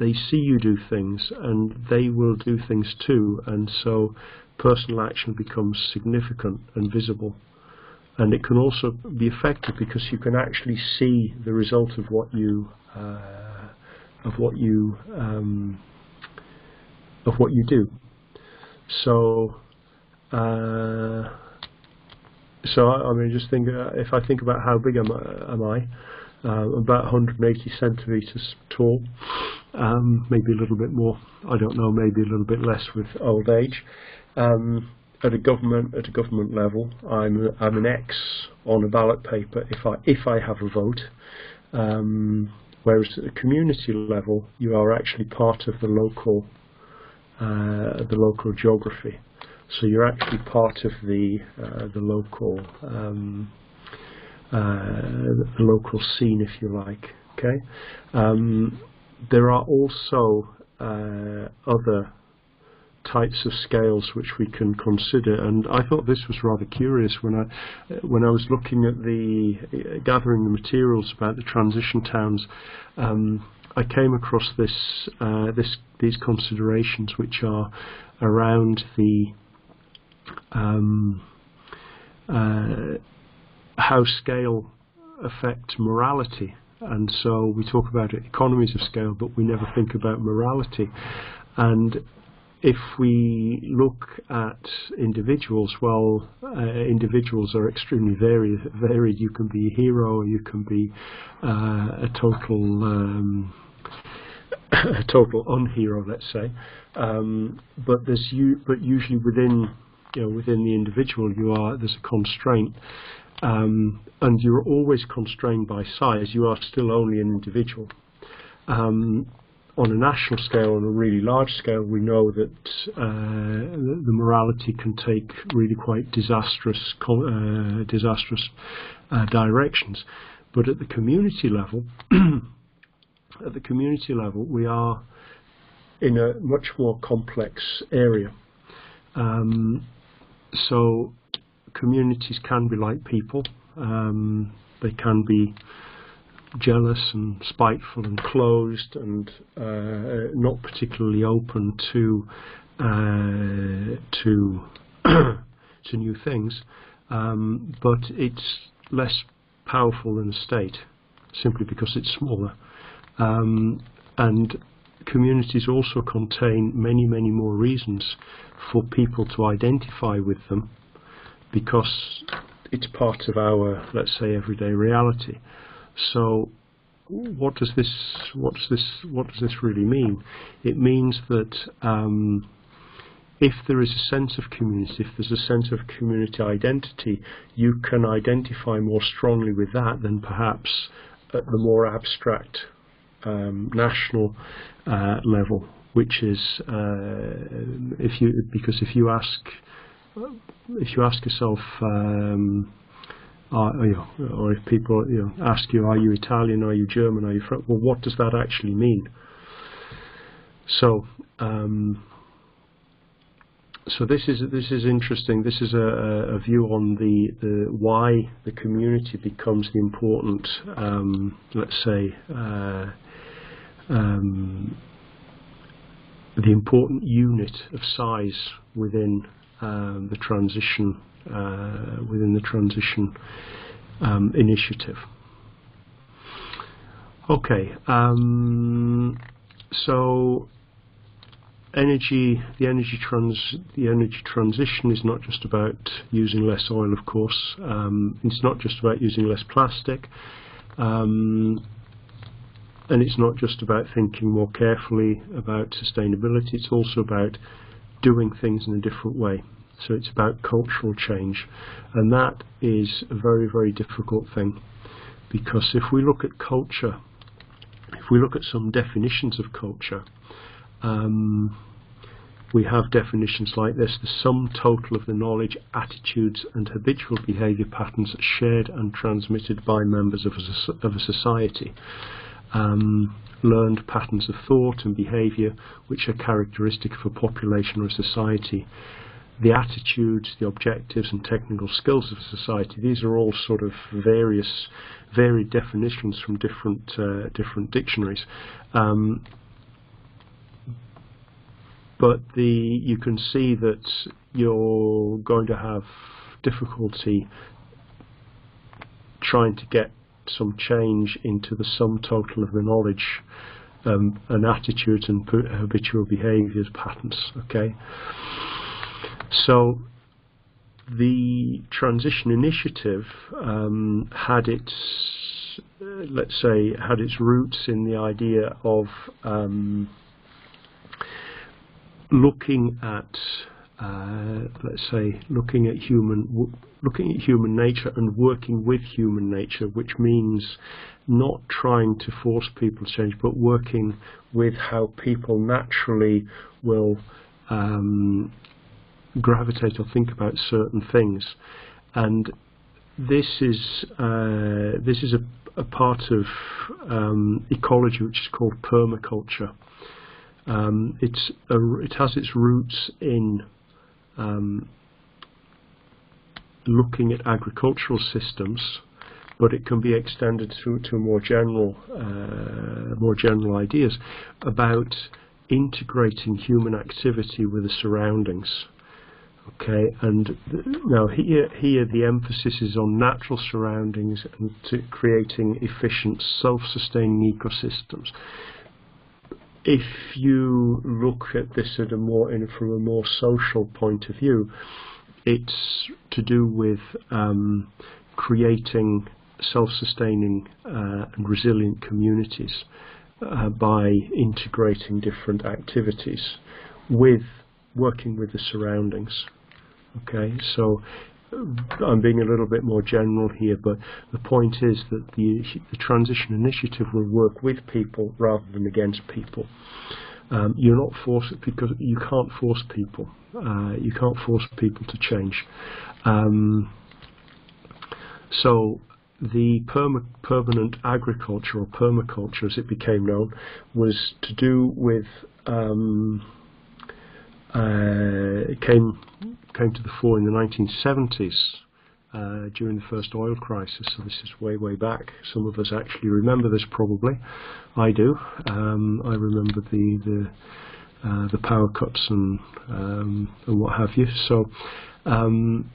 they see you do things, and they will do things too, and so personal action becomes significant and visible. And it can also be effective because you can actually see the result of what you uh, of what you um, of what you do. So, uh, so I, I, mean, just think uh, if I think about how big am, am I, uh, about 180 centimeters tall, um, maybe a little bit more. I don't know, maybe a little bit less with old age. Um, at a government at a government level, I'm I'm an X on a ballot paper if I if I have a vote. Um, whereas at a community level, you are actually part of the local uh, the local geography. So you're actually part of the uh, the local um, uh, local scene, if you like. Okay. Um, there are also uh, other types of scales which we can consider. And I thought this was rather curious when I when I was looking at the gathering the materials about the transition towns. Um, I came across this uh, this these considerations which are around the um, uh, how scale affects morality. And so we talk about economies of scale, but we never think about morality. And if we look at individuals, well, uh, individuals are extremely varied. Varied. You can be a hero, you can be uh, a total um, a total unhero, let's say. Um, but there's you, but usually within you know within the individual, you are there's a constraint. Um, and you're always constrained by size. You are still only an individual. Um, on a national scale, on a really large scale, we know that uh, the morality can take really quite disastrous, uh, disastrous uh, directions. But at the community level, at the community level, we are in a much more complex area. Um, so communities can be like people. Um, they can be jealous and spiteful and closed and uh, not particularly open to uh, to to new things, um, but it's less powerful than a state simply because it's smaller. Um, and communities also contain many, many more reasons for people to identify with them because it's part of our, let's say, everyday reality. So what does this what does this what does this really mean? It means that um, if there is a sense of community, if there's a sense of community identity, you can identify more strongly with that than perhaps at the more abstract um, national uh, level, which is uh, if you because if you ask if you ask yourself um, are, you know, or if people you know, ask you, are you Italian, are you German, are you French? Well, what does that actually mean? So, um, so this is this is interesting. This is a, a view on the, the why the community becomes the important, um, let's say, uh, um, the important unit of size within um, the transition uh, within the transition um, initiative. Okay, um, so energy, the energy trans, the energy transition is not just about using less oil, of course. Um, it's not just about using less plastic, um, and it's not just about thinking more carefully about sustainability. It's also about doing things in a different way. So it's about cultural change. And that is a very, very difficult thing. Because if we look at culture, if we look at some definitions of culture, um, we have definitions like this, the sum total of the knowledge, attitudes and habitual behaviour patterns shared and transmitted by members of a, of a society. Um, learned patterns of thought and behaviour which are characteristic of a population or a society the attitudes, the objectives and technical skills of a society. These are all sort of various, varied definitions from different uh, different dictionaries. Um, but the you can see that you're going to have difficulty trying to get some change into the sum total of the knowledge um, and attitudes and habitual behaviours patterns. Okay. So the transition initiative um, had its, uh, let's say, had its roots in the idea of um, looking at, uh, let's say, looking at human, looking at human nature and working with human nature, which means not trying to force people to change, but working with how people naturally will um, gravitate or think about certain things. And this is uh, this is a, a part of um, ecology which is called permaculture. Um, it's a, it has its roots in um, looking at agricultural systems, but it can be extended to, to more general uh, more general ideas about integrating human activity with the surroundings. Okay, and now here, here the emphasis is on natural surroundings and to creating efficient, self-sustaining ecosystems. If you look at this at a more in, from a more social point of view, it's to do with um, creating self-sustaining uh, and resilient communities uh, by integrating different activities with working with the surroundings. Okay, so I'm being a little bit more general here, but the point is that the, the transition initiative will work with people rather than against people. Um, you're not forced because you can't force people. Uh, you can't force people to change. Um, so the perma permanent agriculture or permaculture, as it became known, was to do with um, uh, came came to the fore in the 1970s uh, during the first oil crisis. So this is way way back. Some of us actually remember this probably. I do. Um, I remember the the uh, the power cuts and um, and what have you. So. Um,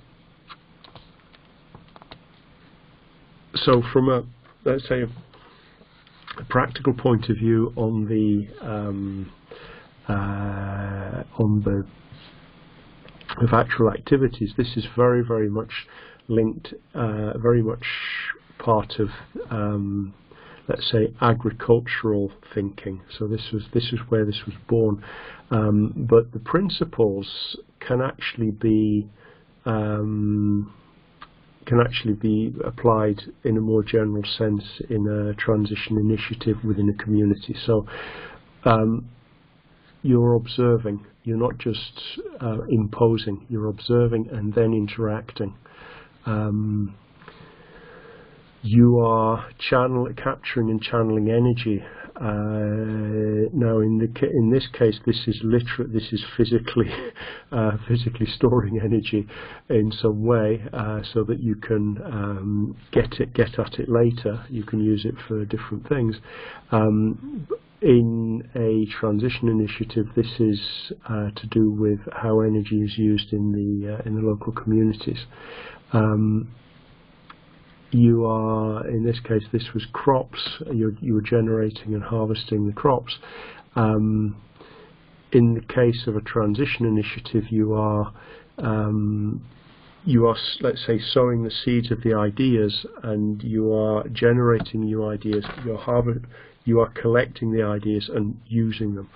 so from a let's say a, practical point of view on the um, uh, on the of actual activities, this is very very much linked, uh, very much part of um, let's say agricultural thinking. So this was this was where this was born, um, but the principles can actually be um, can actually be applied in a more general sense in a transition initiative within a community. So um, you're observing, you're not just uh, imposing, you're observing and then interacting. Um, you are channel capturing and channeling energy uh, now, in the in this case, this is literally this is physically uh, physically storing energy in some way, uh, so that you can um, get it get at it later. You can use it for different things. Um, in a transition initiative, this is uh, to do with how energy is used in the uh, in the local communities. Um, you are, in this case, this was crops, you're, you were generating and harvesting the crops. Um, in the case of a transition initiative, you are um, you are, let's say, sowing the seeds of the ideas, and you are generating new ideas. You're harvest, you are collecting the ideas and using them,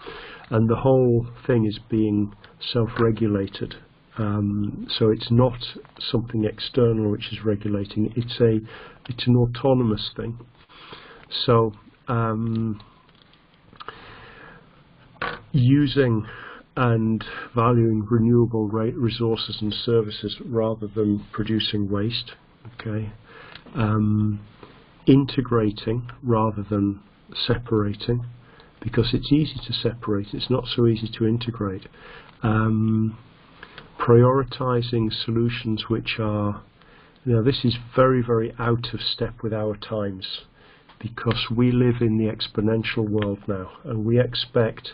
and the whole thing is being self-regulated. Um, so it's not something external which is regulating. It's a it's an autonomous thing. So um, using and valuing renewable resources and services rather than producing waste. Okay, um, integrating rather than separating because it's easy to separate. It's not so easy to integrate. Um, prioritizing solutions which are, you know, this is very, very out of step with our times because we live in the exponential world now and we expect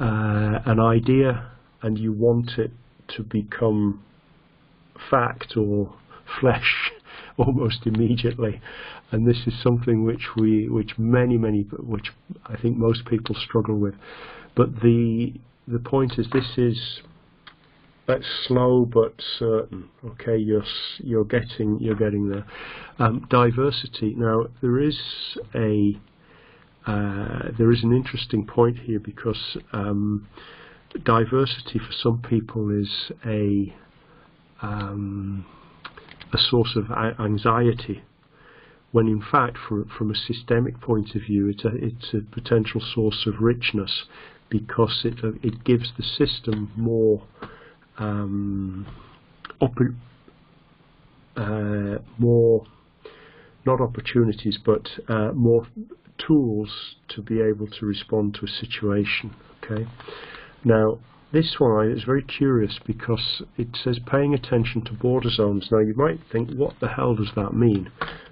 uh, an idea and you want it to become fact or flesh almost immediately and this is something which we which many many which I think most people struggle with but the the point is this is that's slow but certain. Okay, you're you're getting you're getting there. Um, diversity. Now there is a uh, there is an interesting point here because um, diversity for some people is a um, a source of anxiety, when in fact, from from a systemic point of view, it's a it's a potential source of richness because it uh, it gives the system more um, uh, more not opportunities but uh, more tools to be able to respond to a situation okay? Now this one is very curious because it says paying attention to border zones. Now you might think what the hell does that mean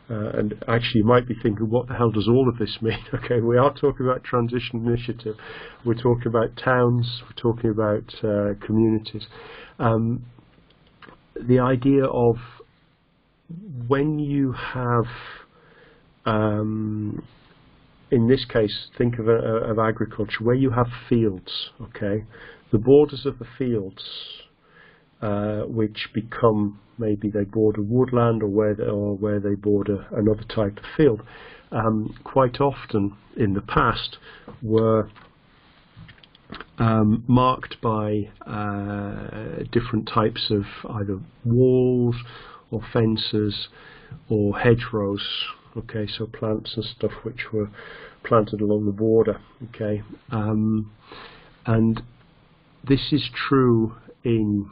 uh, and actually, you might be thinking, what the hell does all of this mean? okay, we are talking about transition initiative. We're talking about towns. We're talking about uh, communities. Um, the idea of when you have um, in this case, think of, a, of agriculture where you have fields. Okay, the borders of the fields, uh, which become maybe they border woodland or where they, or where they border another type of field, um, quite often in the past were um, marked by uh, different types of either walls or fences or hedgerows. Okay, so plants and stuff which were planted along the border. Okay, um, and this is true in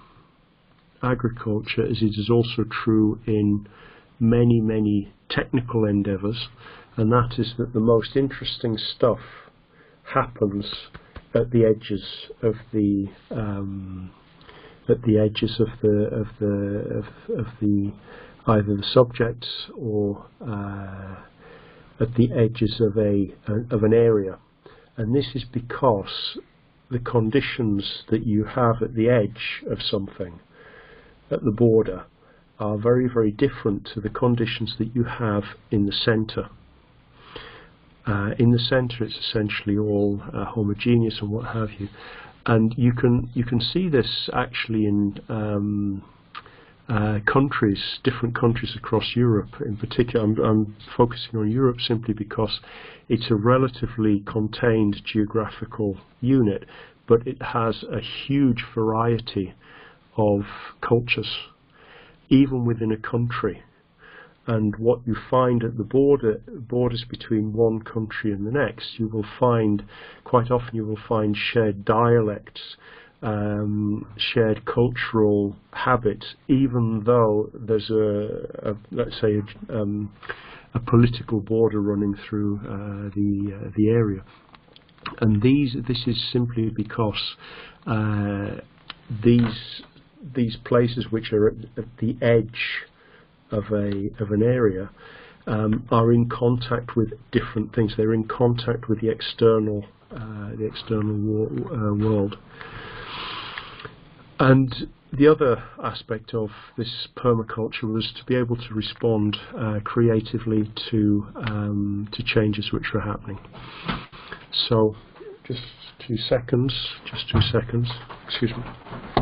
agriculture as it is also true in many, many technical endeavours, and that is that the most interesting stuff happens at the edges of the um, at the edges of the of the of, of the either the subjects or uh, at the edges of a of an area, and this is because the conditions that you have at the edge of something, at the border, are very very different to the conditions that you have in the centre. Uh, in the centre, it's essentially all uh, homogeneous and what have you, and you can you can see this actually in um, uh, countries, different countries across Europe. In particular, I'm, I'm, focusing on Europe simply because it's a relatively contained geographical unit, but it has a huge variety of cultures, even within a country. And what you find at the border borders between one country and the next, you will find quite often you will find shared dialects um, shared cultural habits, even though there's a, a let's say, a, um, a, political border running through uh, the uh, the area. And these, this is simply because uh, these these places which are at, at, the edge of a of an area um, are in contact with different things. They're in contact with the external uh, the external uh, world. And the other aspect of this permaculture was to be able to respond uh, creatively to um, to changes which were happening. So, just two seconds, just two seconds. Excuse me.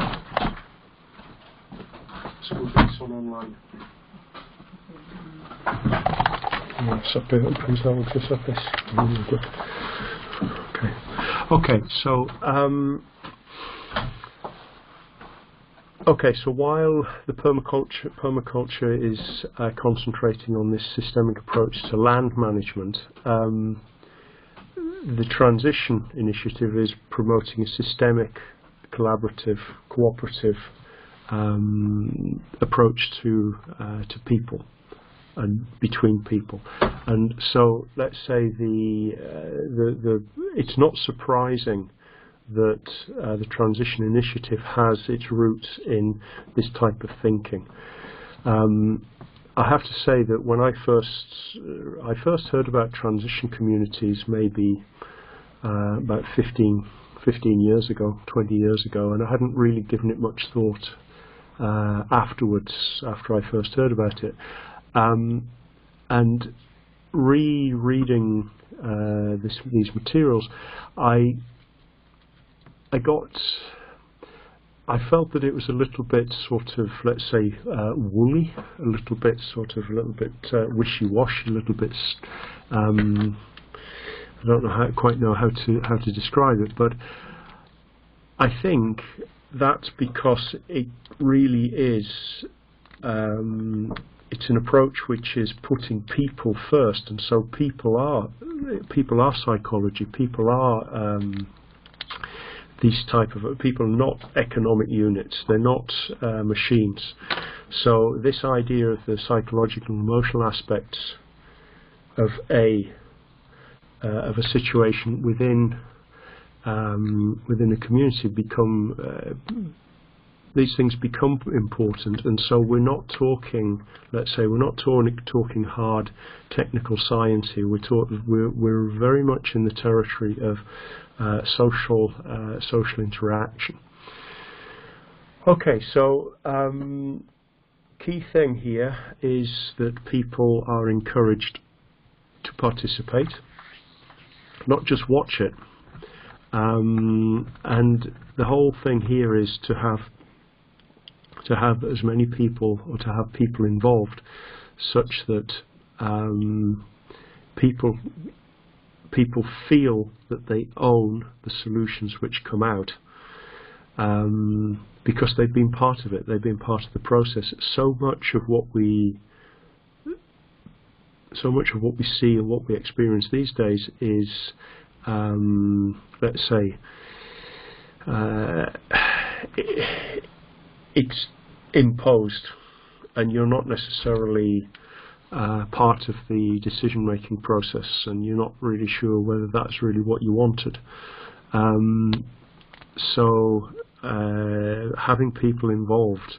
School this on online. Okay. Okay. So. Um, Okay, so while the permaculture, permaculture is uh, concentrating on this systemic approach to land management, um, the transition initiative is promoting a systemic, collaborative, cooperative um, approach to uh, to people and between people. And so, let's say the uh, the, the it's not surprising that uh, the transition initiative has its roots in this type of thinking. Um, I have to say that when I first uh, I first heard about transition communities maybe uh, about 15, 15 years ago, 20 years ago, and I hadn't really given it much thought uh, afterwards after I first heard about it. Um, and rereading uh, these materials, I I got, I felt that it was a little bit sort of, let's say, uh, woolly, a little bit sort of, a little bit uh, wishy-washy, a little bit. Um, I don't know how, quite know how to how to describe it, but I think that's because it really is. Um, it's an approach which is putting people first, and so people are people are psychology. People are um, these type of people not economic units. They're not uh, machines. So this idea of the psychological and emotional aspects of a uh, of a situation within um, within the community become uh, these things become important, and so we're not talking. Let's say we're not talking hard technical science here. We're, talk, we're we're very much in the territory of uh, social uh, social interaction. Okay, so um, key thing here is that people are encouraged to participate. not just watch it. Um, and the whole thing here is to have to have as many people or to have people involved such that um, people people feel that they own the solutions which come out um, because they've been part of it, they've been part of the process. So much of what we so much of what we see and what we experience these days is, um, let's say, uh, it's imposed, and you're not necessarily uh, part of the decision-making process, and you're not really sure whether that's really what you wanted. Um, so uh, having people involved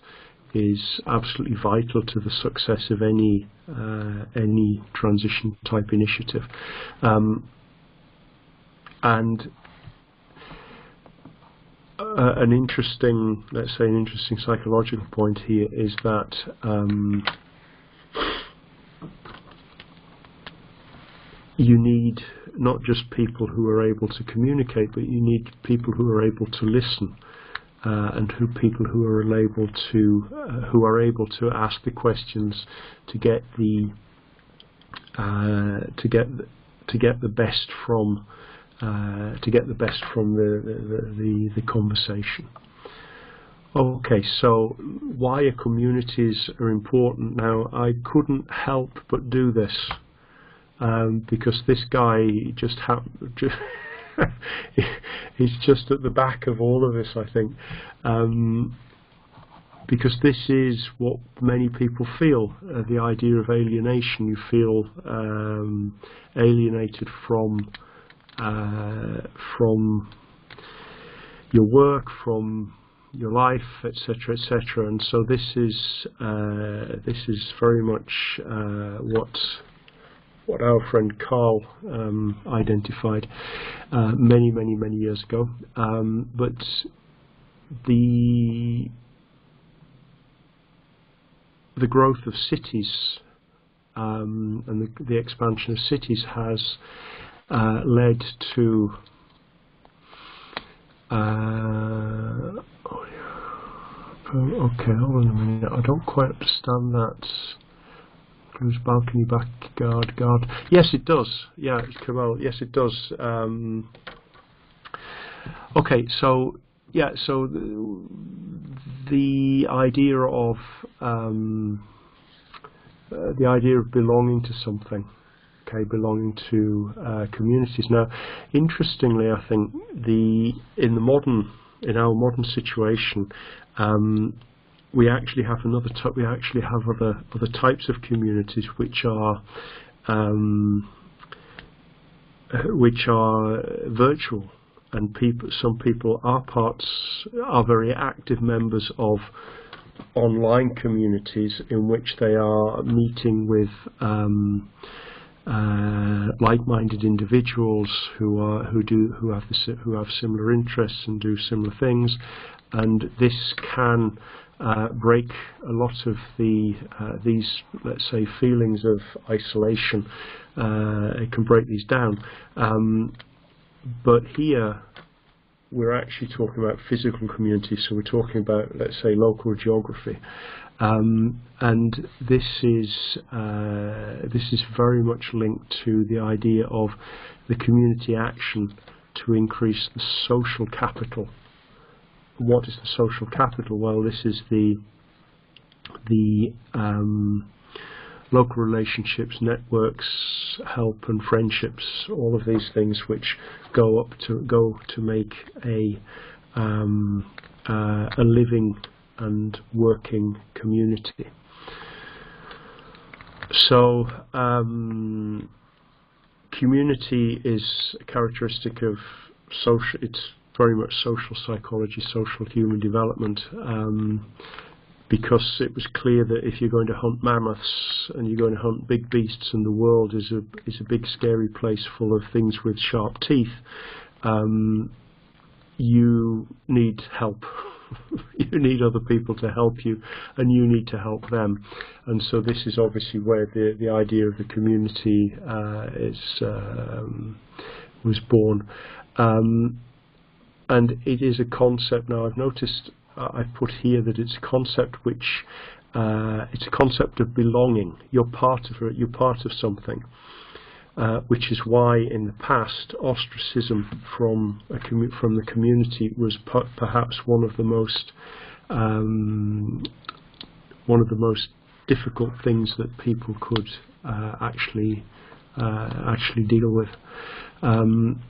is absolutely vital to the success of any uh, any transition type initiative. Um, and uh, an interesting, let's say, an interesting psychological point here is that um, you need not just people who are able to communicate, but you need people who are able to listen. Uh, and who people who are able to uh, who are able to ask the questions to get the uh, to get to get the best from uh, to get the best from the the, the, the conversation. Okay, so why are communities are important now? I couldn't help but do this um, because this guy just happened. he's just at the back of all of this, I think, um, because this is what many people feel: uh, the idea of alienation. You feel um, alienated from from your work, from your life, etc., etc. And so this is uh, this is very much uh, what what our friend Karl um, identified uh, many, many, many years ago. Um, but the the growth of cities um, and the, the, expansion of cities has uh, led to uh, oh, okay, hold on a minute. I don't quite understand that. Close balcony back guard guard. Yes, it does. Yeah, it's Kamal. Yes, it does. Um, okay, so yeah, so the, the idea of um, uh, the idea of belonging to something, okay, belonging to uh, communities. Now, interestingly, I think the in the modern in our modern situation, um, we actually have another type. We actually have other other types of communities which are um, which are virtual, and people. Some people are parts are very active members of online communities in which they are meeting with. Um, uh, like-minded individuals who are who do who have the, who have similar interests and do similar things, and this can uh, break a lot of the uh, these let's say feelings of isolation. Uh, it can break these down, um, but here we're actually talking about physical communities. So we're talking about let's say local geography, um, and this is uh, this is very much linked to the idea of the community action to increase the social capital what is the social capital? Well, this is the the um, local relationships, networks, help, and friendships. All of these things which go up to go to make a um, uh, a living and working community. So. Um, community is a characteristic of social. It's very much social psychology, social human development, um, because it was clear that if you're going to hunt mammoths and you're going to hunt big beasts, and the world is a is a big scary place full of things with sharp teeth, um, you need help. you need other people to help you, and you need to help them. And so this is obviously where the the idea of the community uh, is. Um, was born. Um, and it is a concept now. I've noticed uh, I've put here that it's a concept which uh, it's a concept of belonging. You're part of it. You're part of something. Uh, which is why in the past ostracism from from the community was perhaps one of the most um, one of the most difficult things that people could uh, actually uh, actually deal with. Um,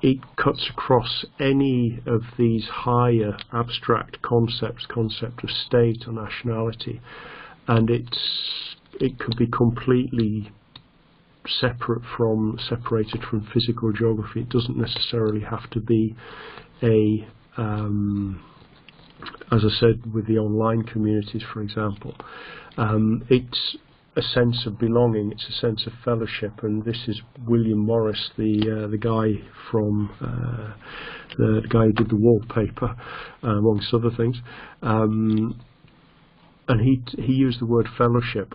it cuts across any of these higher abstract concepts, concept of state or nationality, and it's it could be completely separate from separated from physical geography. It doesn't necessarily have to be a um, as I said with the online communities, for example, um, it's a sense of belonging. It's a sense of fellowship, and this is William Morris, the uh, the guy from uh, the, guy who did the wallpaper, uh, amongst other things, um, and he he used the word fellowship,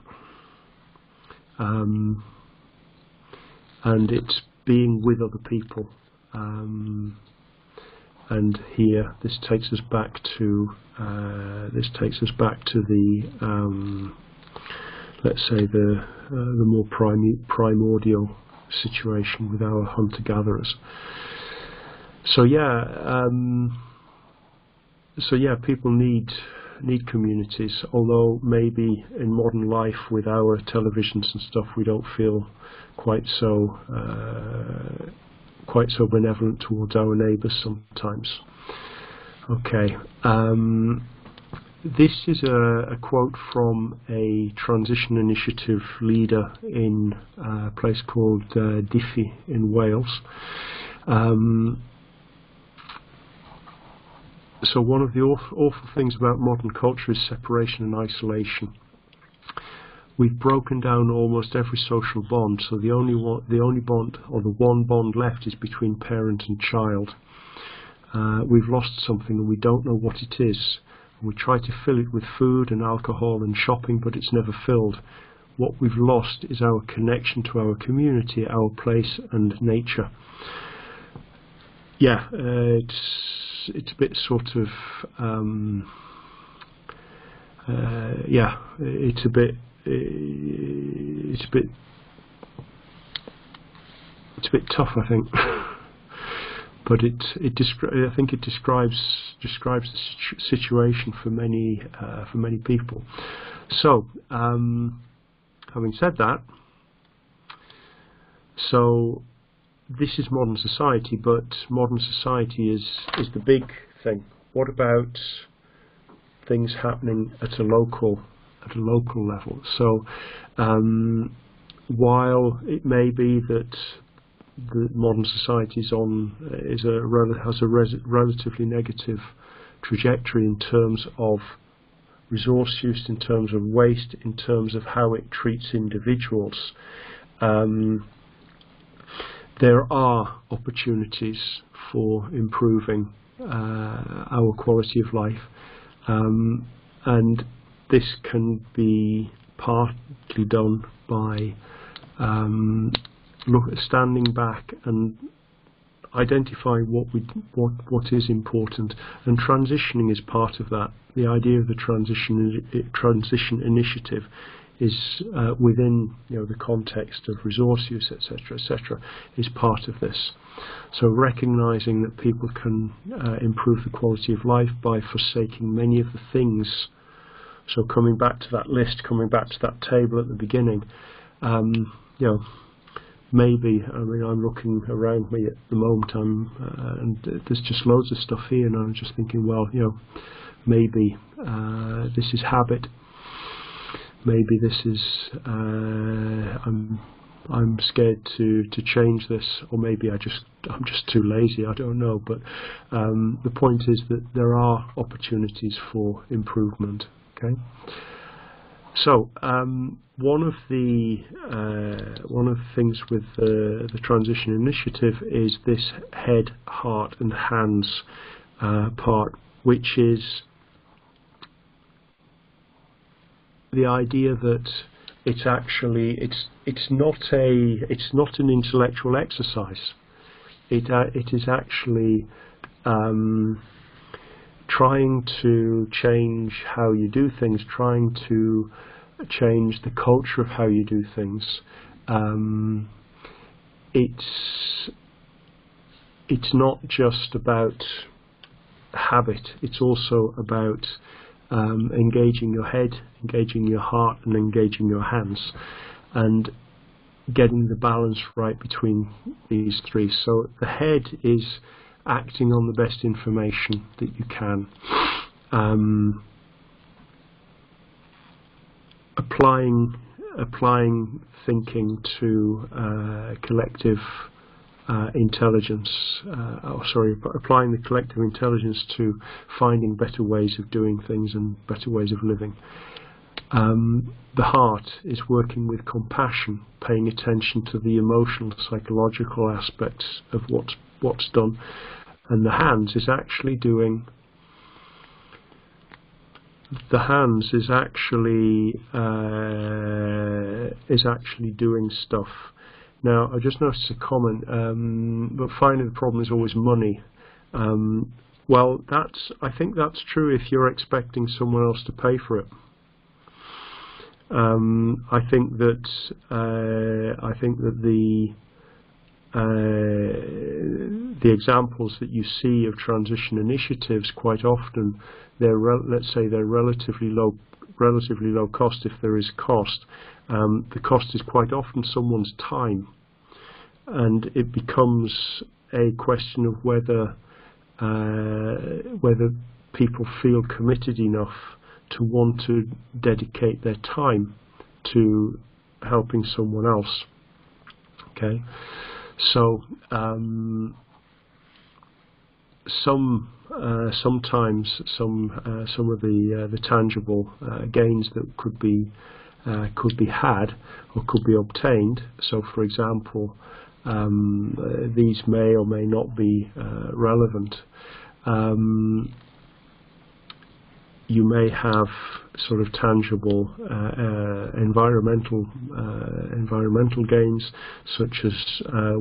um, and it's being with other people. Um, and here this takes us back to uh, this takes us back to the um, let's say the uh, the more prim primordial situation with our hunter gatherers. So yeah, um, so yeah, people need need communities. Although maybe in modern life with our televisions and stuff, we don't feel quite so uh, quite so benevolent towards our neighbours sometimes. Okay. Um, this is a, a, quote from a transition initiative leader in a place called uh, Diffy in Wales. Um, so one of the awful, awful things about modern culture is separation and isolation. We've broken down almost every social bond, so the only one, the only bond or the one bond left is between parent and child. Uh, we've lost something and we don't know what it is. We try to fill it with food and alcohol and shopping, but it's never filled. What we've lost is our connection to our community, our place and nature. Yeah, uh, it's it's a bit sort of um, uh, yeah, it's a bit it's a bit it's a bit tough, I think. but it it descri- I think it describes describes the situ situation for many uh, for many people. So, um, having said that, so this is modern society, but modern society is is the big thing. What about things happening at a local at a local level? So, um, while it may be that the modern society is on is a has a res, relatively negative trajectory in terms of resource use, in terms of waste, in terms of how it treats individuals. Um, there are opportunities for improving uh, our quality of life, um, and this can be partly done by um, look standing back and identifying what we what what is important. And transitioning is part of that. The idea of the transition transition initiative is uh, within you know the context of resource use etc etc is part of this. So recognizing that people can uh, improve the quality of life by forsaking many of the things. So coming back to that list coming back to that table at the beginning um, you know maybe, I mean, I'm looking around me at the moment, I'm, uh, and there's just loads of stuff here, and I'm just thinking, well, you know, maybe uh, this is habit, maybe this is, uh, I'm, I'm scared to, to change this, or maybe I just, I'm just too lazy, I don't know, but um, the point is that there are opportunities for improvement, okay? So um, one of the uh, one of the things with the, the transition initiative is this head, heart, and hands uh, part, which is the idea that it's actually it's it's not a it's not an intellectual exercise. It uh, it is actually um, trying to change how you do things, trying to change the culture of how you do things. Um, it's it's not just about habit. It's also about um, engaging your head, engaging your heart, and engaging your hands, and getting the balance right between these three. So the head is acting on the best information that you can. Um, applying applying thinking to uh, collective uh, intelligence, uh, oh, sorry, applying the collective intelligence to finding better ways of doing things and better ways of living. Um, the heart is working with compassion, paying attention to the emotional, psychological aspects of what's what's done, and the hands is actually doing. The hands is actually uh, is actually doing stuff. Now, I just noticed a comment, um, but finally the problem is always money. Um, well, that's I think that's true if you're expecting someone else to pay for it. Um, I think that uh, I think that the uh, the examples that you see of transition initiatives quite often they're let's say they're relatively low relatively low cost if there is cost um, the cost is quite often someone's time and it becomes a question of whether uh, whether people feel committed enough to want to dedicate their time to helping someone else. Okay, so um, some uh, sometimes some uh, some of the uh, the tangible uh, gains that could be uh, could be had or could be obtained. So, for example, um, uh, these may or may not be relevant. Um, you may have sort of tangible uh, uh, environmental uh, environmental gains, such as uh,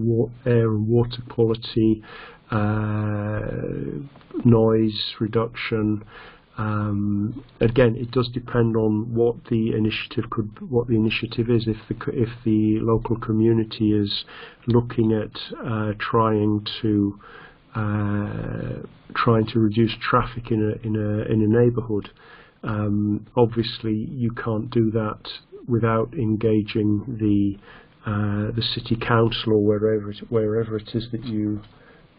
air and water quality, uh, noise reduction. Um, again, it does depend on what the initiative could, what the initiative is. If the if the local community is looking at uh, trying to uh, trying to reduce traffic in a in a in a neighbourhood. Um, obviously, you can't do that without engaging the uh, the city council or wherever it, wherever it is that you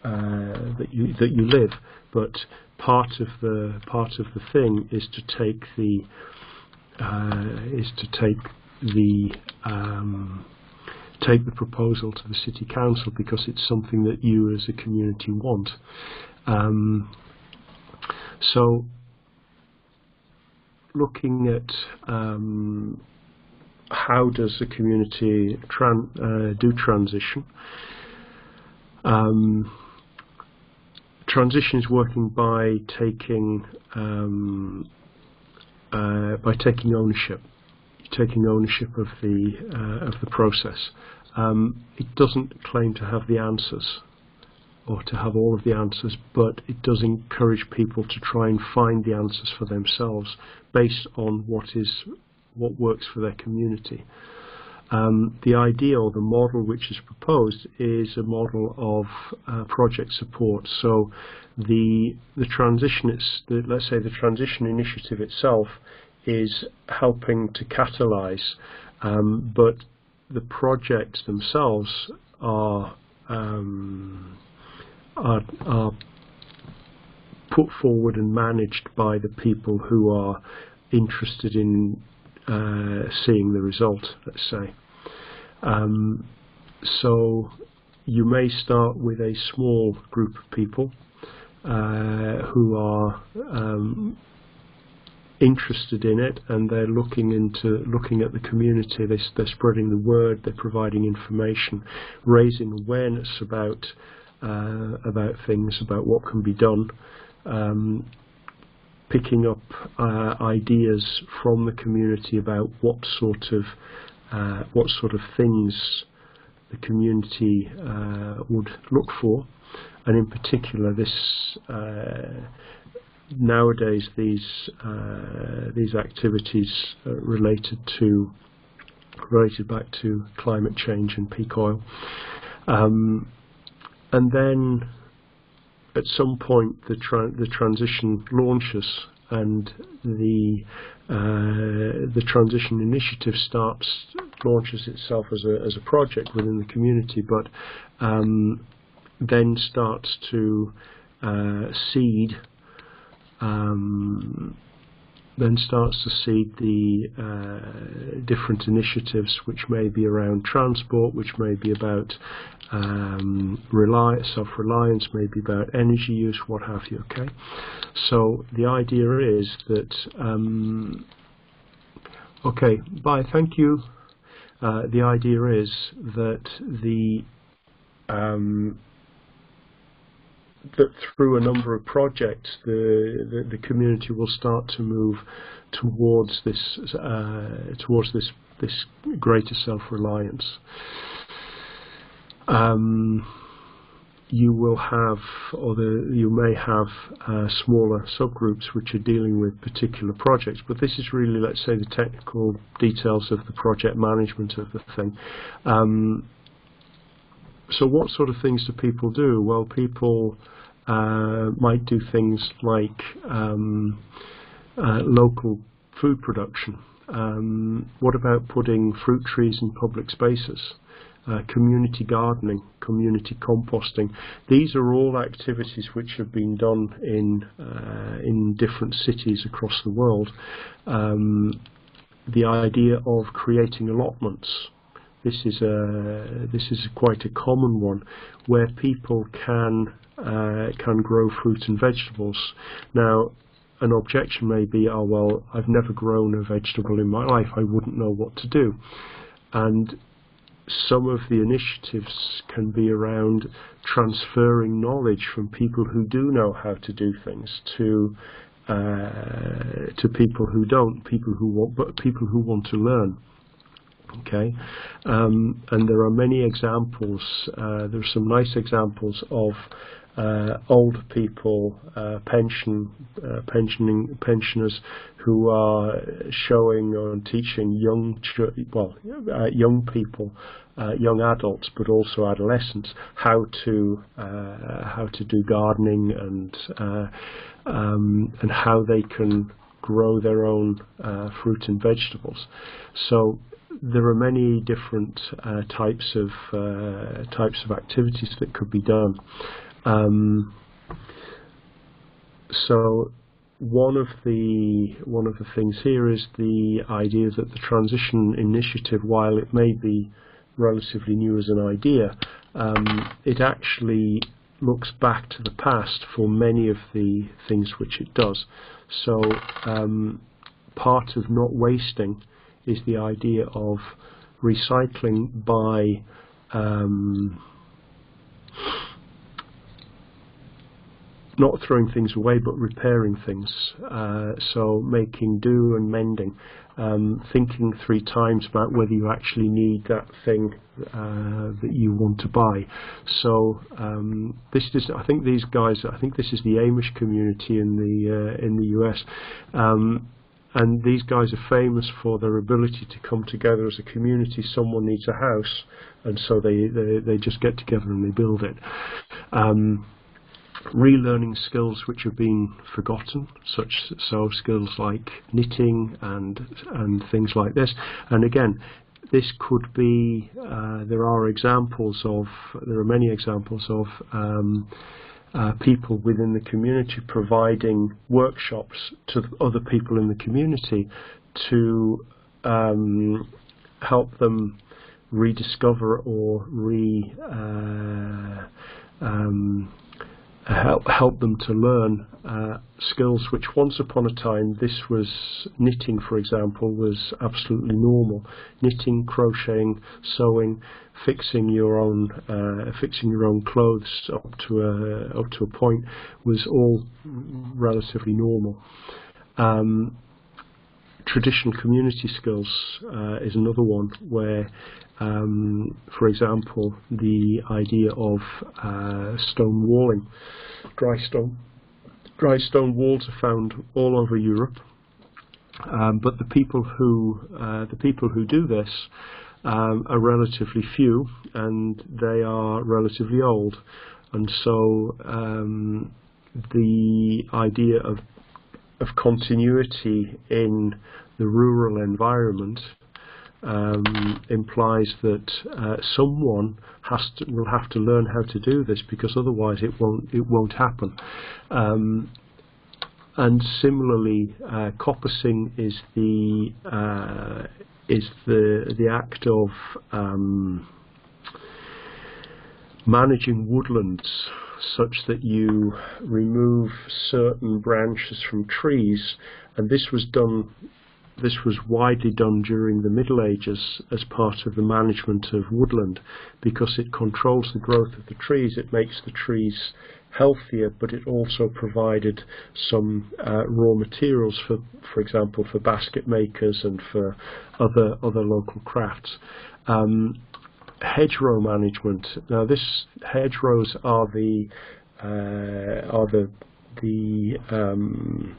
uh, that you that you live. But part of the part of the thing is to take the uh, is to take the um, take the proposal to the city council because it's something that you as a community want. Um, so looking at um, how does the community tran uh, do transition, um, transition is working by taking um, uh, by taking ownership taking ownership of the uh, of the process. Um, it doesn't claim to have the answers or to have all of the answers, but it does encourage people to try and find the answers for themselves based on what is what works for their community. Um, the idea or the model which is proposed is a model of uh, project support. So the the transition, it's the, let's say the transition initiative itself is helping to catalyze, um, but the projects themselves are, um, are, are put forward and managed by the people who are interested in seeing the result, let's say. Um, so you may start with a small group of people uh, who are um, interested in it and they're looking into looking at the community they, they're spreading the word they're providing information raising awareness about uh, about things about what can be done um, picking up uh, ideas from the community about what sort of uh, what sort of things the community uh, would look for, and in particular, this uh, nowadays these uh, these activities related to related back to climate change and peak oil, um, and then at some point the tra the transition launches and the uh, the transition initiative starts launches itself as a as a project within the community, but um, then starts to uh, seed um, then starts to see the uh, different initiatives which may be around transport, which may be about um, self-reliance, maybe about energy use, what have you. Okay, so the idea is that um, okay, bye, thank you. Uh, the idea is that the um, that through a number of projects, the, the, the community will start to move towards this uh, towards this this greater self-reliance. Um, you will have, or the, you may have uh, smaller subgroups which are dealing with particular projects, but this is really, let's say, the technical details of the project management of the thing. Um, so what sort of things do people do? Well, people uh, might do things like um, uh, local food production. Um, what about putting fruit trees in public spaces? Uh, community gardening, community composting. These are all activities which have been done in uh, in different cities across the world. Um, the idea of creating allotments this is a this is quite a common one where people can uh, can grow fruit and vegetables. Now, an objection may be, oh well, I've never grown a vegetable in my life. I wouldn't know what to do. And some of the initiatives can be around transferring knowledge from people who do know how to do things to uh, to people who don't, people who want, but people who want to learn. Okay, um, and there are many examples. Uh, there are some nice examples of uh, old people, uh, pension, uh, pensioning pensioners who are showing and teaching young, well, uh, young people, uh, young adults, but also adolescents, how to how to do gardening and um, and how they can grow their own fruit and vegetables. So there are many different uh, types of uh, types of activities that could be done. Um, so one of the one of the things here is the idea that the transition initiative, while it may be relatively new as an idea, um, it actually looks back to the past for many of the things which it does. So um, part of not wasting is the idea of recycling by um, not throwing things away but repairing things. Uh, so making do and mending. Um, thinking three times about whether you actually need that thing uh, that you want to buy. So um, this is, I think these guys, I think this is the Amish community in the uh, in the US. Um, and these guys are famous for their ability to come together as a community. Someone needs a house, and so they they, they just get together and they build it. Um, relearning skills which have been forgotten, such so skills like knitting and and things like this. And again, this could be. Uh, there are examples of. There are many examples of. Um, uh, people within the community providing workshops to other people in the community to um, help them rediscover or re uh, um, help help them to learn uh, skills which once upon a time this was knitting for example was absolutely normal. Knitting crocheting sewing fixing your own uh, fixing your own clothes up to a up to a point was all relatively normal. Um, traditional community skills uh, is another one where, um, for example, the idea of uh, stone walling, dry stone, dry stone walls are found all over Europe, um, but the people who uh, the people who do this um, are relatively few and they are relatively old, and so um, the idea of of continuity in the rural environment um, implies that uh, someone has to, will have to learn how to do this because otherwise it won't it won't happen. Um, and similarly, uh, coppicing is the uh, is the the act of um, managing woodlands such that you remove certain branches from trees, and this was done. This was widely done during the Middle Ages as part of the management of woodland because it controls the growth of the trees, it makes the trees healthier, but it also provided some uh, raw materials for, for example, for basket makers and for other other local crafts. Um, hedgerow management. Now, this hedgerows are the uh, are the the um,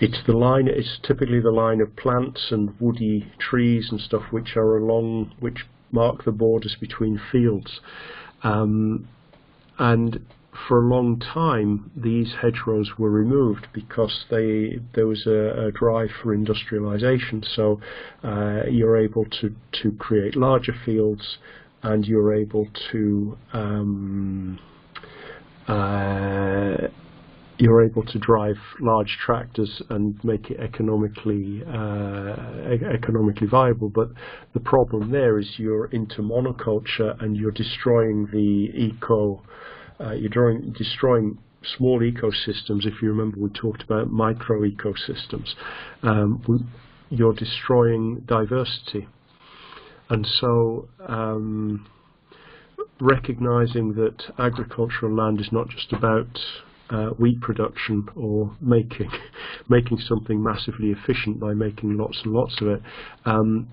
it's the line. It's typically the line of plants and woody trees and stuff which are along which mark the borders between fields. Um, and for a long time, these hedgerows were removed because they there was a, a drive for industrialization. So uh, you're able to to create larger fields, and you're able to um, uh, you're able to drive large tractors and make it economically uh, economically viable. But the problem there is you're into monoculture and you're destroying the eco uh, you're drawing, destroying small ecosystems. If you remember, we talked about micro ecosystems. Um, you're destroying diversity. And so, um, recognizing that agricultural land is not just about uh, wheat production or making making something massively efficient by making lots and lots of it. Um,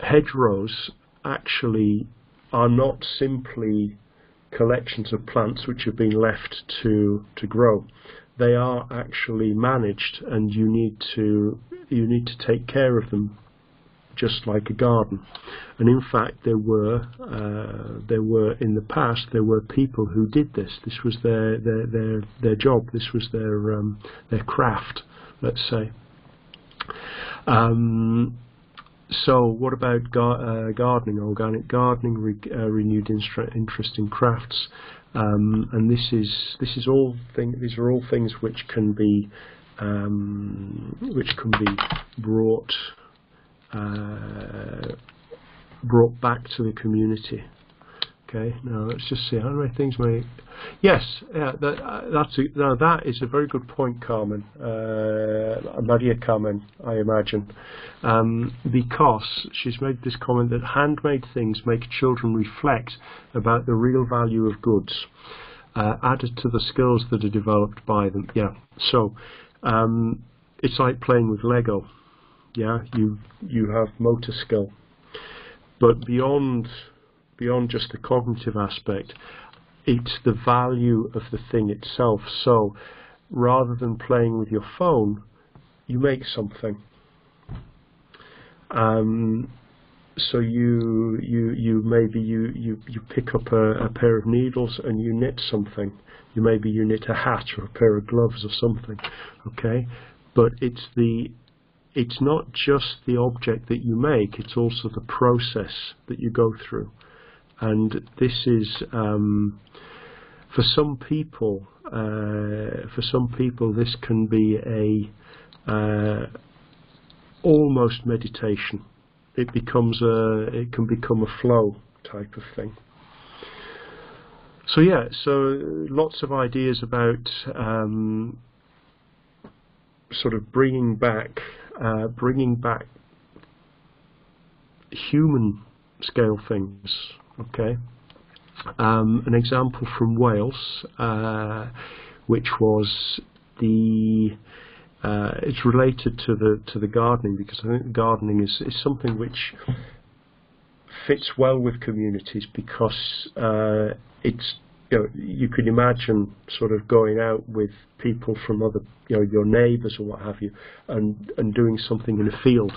hedgerows actually are not simply collections of plants which have been left to to grow. They are actually managed, and you need to you need to take care of them, just like a garden. And in fact, there were uh, there were in the past there were people who did this. This was their their their, their job. This was their um, their craft, let's say. Um, so, what about gar uh, gardening, organic gardening, re uh, renewed interest in crafts, um, and this is this is all thing. These are all things which can be um, which can be brought uh, brought back to the community. Okay, now let's just see how many things may. Yes, yeah, that, uh, that's a, now that is a very good point, Carmen, uh, Maria Carmen, I imagine, um, because she's made this comment that handmade things make children reflect about the real value of goods, uh, added to the skills that are developed by them. Yeah, so um, it's like playing with Lego. Yeah, you you have motor skill, but beyond beyond just the cognitive aspect, it's the value of the thing itself. So rather than playing with your phone, you make something. Um, so you you you maybe you you you pick up a, a, pair of needles and you knit something. You maybe you knit a hat or a pair of gloves or something. Okay, but it's the it's not just the object that you make; it's also the process that you go through and this is um, for some people. Uh, for some people, this can be a uh, almost meditation. It becomes a. It can become a flow type of thing. So yeah, so lots of ideas about um, sort of bringing back, uh, bringing back human scale things Okay. Um, an example from Wales, uh, which was the uh, it's related to the to the gardening because I think gardening is, is something which fits well with communities because uh, it's you know you can imagine sort of going out with people from other you know your neighbours or what have you and and doing something in a field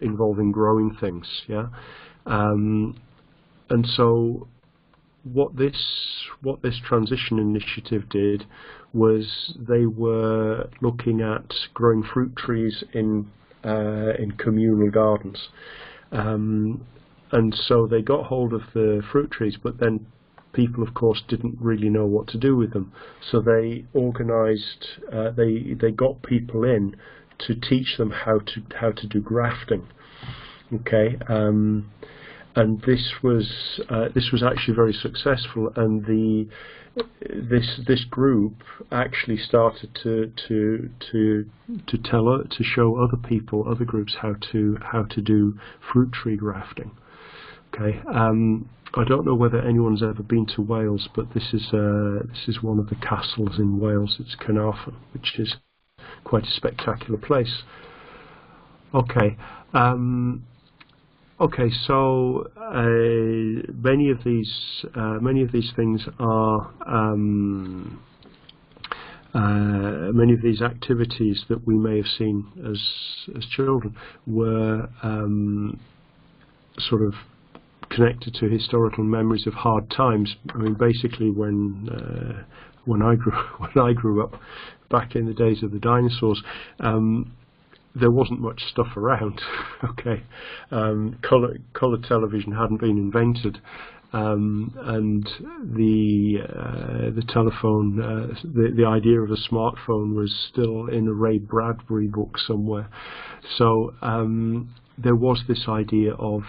involving growing things yeah? Um, and so what this what this transition initiative did was they were looking at growing fruit trees in uh, in communal gardens, um, and so they got hold of the fruit trees, but then people, of course, didn't really know what to do with them, so they organised uh, they they got people in to teach them how to how to do grafting. Okay. Um, and this was uh, this was actually very successful, and the this this group actually started to to to to tell to show other people, other groups how to how to do fruit tree grafting. Okay, um, I don't know whether anyone's ever been to Wales, but this is uh, this is one of the castles in Wales. It's Caernarfon, which is quite a spectacular place. Okay. Um, Okay, so uh, many of these uh, many of these things are um, uh, many of these activities that we may have seen as as children were um, sort of connected to historical memories of hard times. I mean, basically, when uh, when I grew when I grew up back in the days of the dinosaurs. Um, there wasn't much stuff around. okay, um, color color television hadn't been invented, um, and the uh, the telephone, uh, the the idea of a smartphone was still in a Ray Bradbury book somewhere. So um, there was this idea of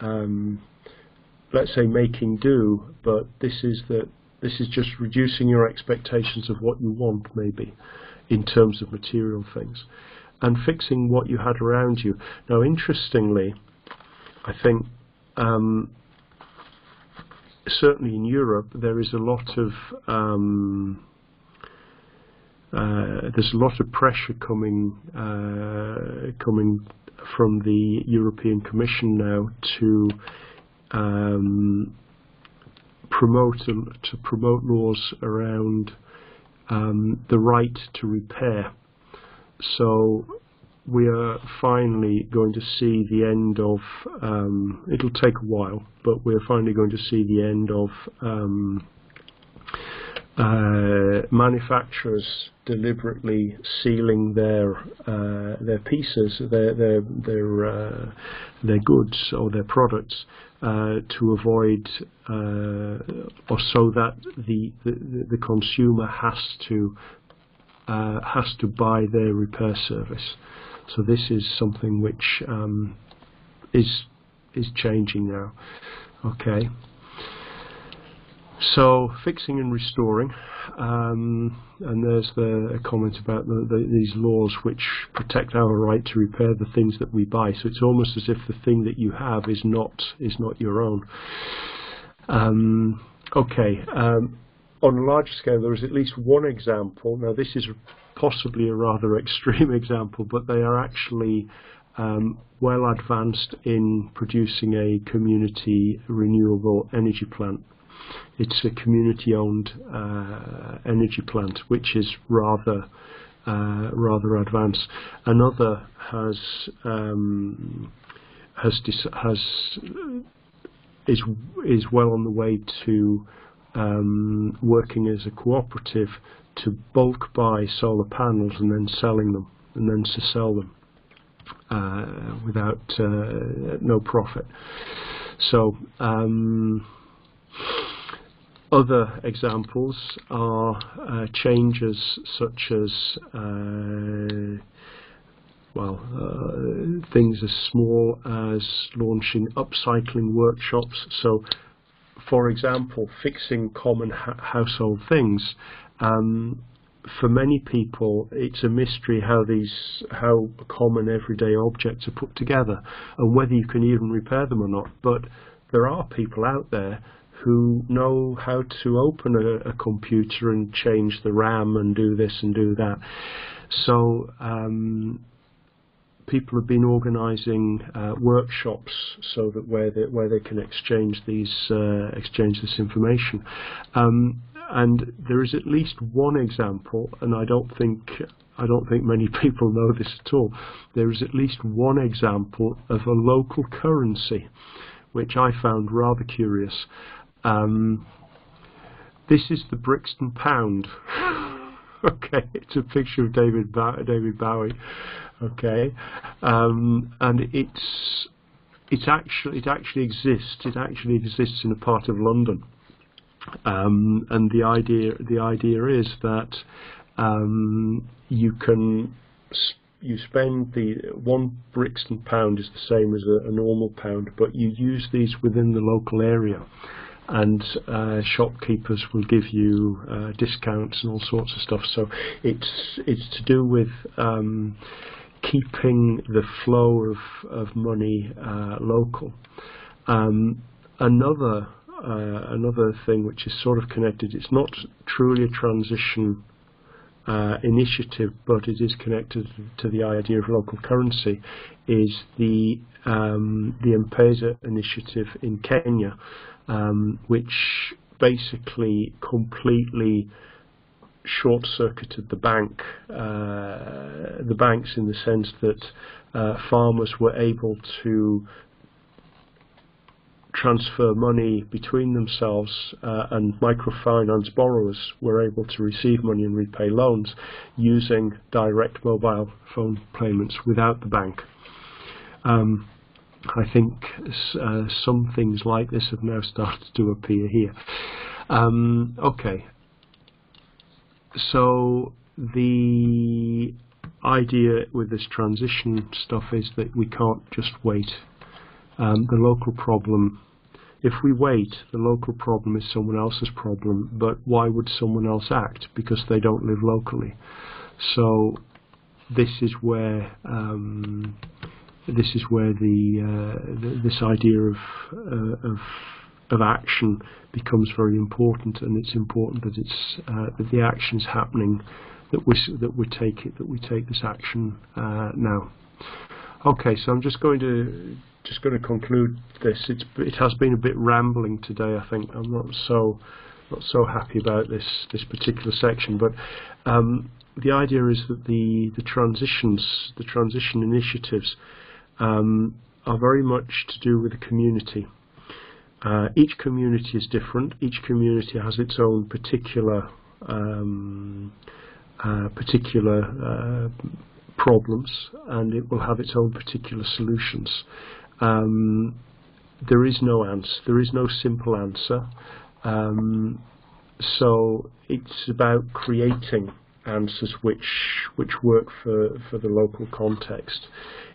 um, let's say making do, but this is that this is just reducing your expectations of what you want, maybe, in terms of material things and fixing what you had around you. Now, interestingly, I think um, certainly in Europe there is a lot of um, uh, there's a lot of pressure coming uh, coming from the European Commission now to um, promote to promote laws around um, the right to repair. So we are finally going to see the end of, um, it'll take a while, but we're finally going to see the end of um, uh, manufacturers deliberately sealing their uh, their pieces, their their their uh, their goods or their products uh, to avoid uh, or so that the, the the consumer has to uh, has to buy their repair service. So this is something which um, is is changing now. Okay. So fixing and restoring, um, and there's the comment about the, the, these laws which protect our right to repair the things that we buy. So it's almost as if the thing that you have is not is not your own. Um, okay, um, on a larger scale, there is at least one example. Now, this is possibly a rather extreme example, but they are actually um, well advanced in producing a community renewable energy plant. It's a community-owned uh, energy plant, which is rather uh, rather advanced. Another has um, has has is is well on the way to um, working as a cooperative to bulk buy solar panels and then selling them and then to sell them uh, without uh, no profit. So um, other examples are uh, changes such as uh, well, uh, things as small as launching upcycling workshops. So for example, fixing common ha household things, um, for many people, it's a mystery how these how common everyday objects are put together and whether you can even repair them or not. But there are people out there who know how to open a, a computer and change the RAM and do this and do that. So um, people have been organising uh, workshops so that where they, where they can exchange these uh, exchange this information. Um, and there is at least one example, and I don't think I don't think many people know this at all. There is at least one example of a local currency, which I found rather curious. Um, this is the Brixton pound. okay, it's a picture of David David Bowie. Okay, um, and it's it's actually it actually exists. It actually exists in a part of London. Um, and the idea the idea is that um, you can you spend the one Brixton pound is the same as a, a, normal pound, but you use these within the local area, and uh, shopkeepers will give you uh, discounts and all sorts of stuff. So it's it's to do with um, keeping the flow of of money uh, local. Um, another uh, another thing which is sort of connected. It's not truly a transition uh, initiative, but it is connected to the idea of local currency. Is the um, the M-Pesa initiative in Kenya, um, which basically completely short-circuited the bank, uh, the banks in the sense that uh, farmers were able to transfer money between themselves uh, and microfinance borrowers were able to receive money and repay loans using direct mobile phone payments without the bank. Um, I think uh, some things like this have now started to appear here. Um, okay, so the idea with this transition stuff is that we can't just wait um, the local problem, if we wait, the local problem is someone else's problem, but why would someone else act? Because they don't live locally. So this is where um, this is where the, uh, the this idea of, uh, of of action becomes very important, and it's important that it's uh, that the action's happening, that we that we take it, that we take this action uh, now. Okay, so I'm just going to just going to conclude this. It's, it has been a bit rambling today. I think I'm not so not so happy about this this particular section, but um, the idea is that the the transitions, the transition initiatives, um, are very much to do with the community. Uh, each community is different. Each community has its own particular um, uh, particular uh, problems, and it will have its own particular solutions. Um, there is no answer. There is no simple answer. Um, so it's about creating answers which which work for for the local context.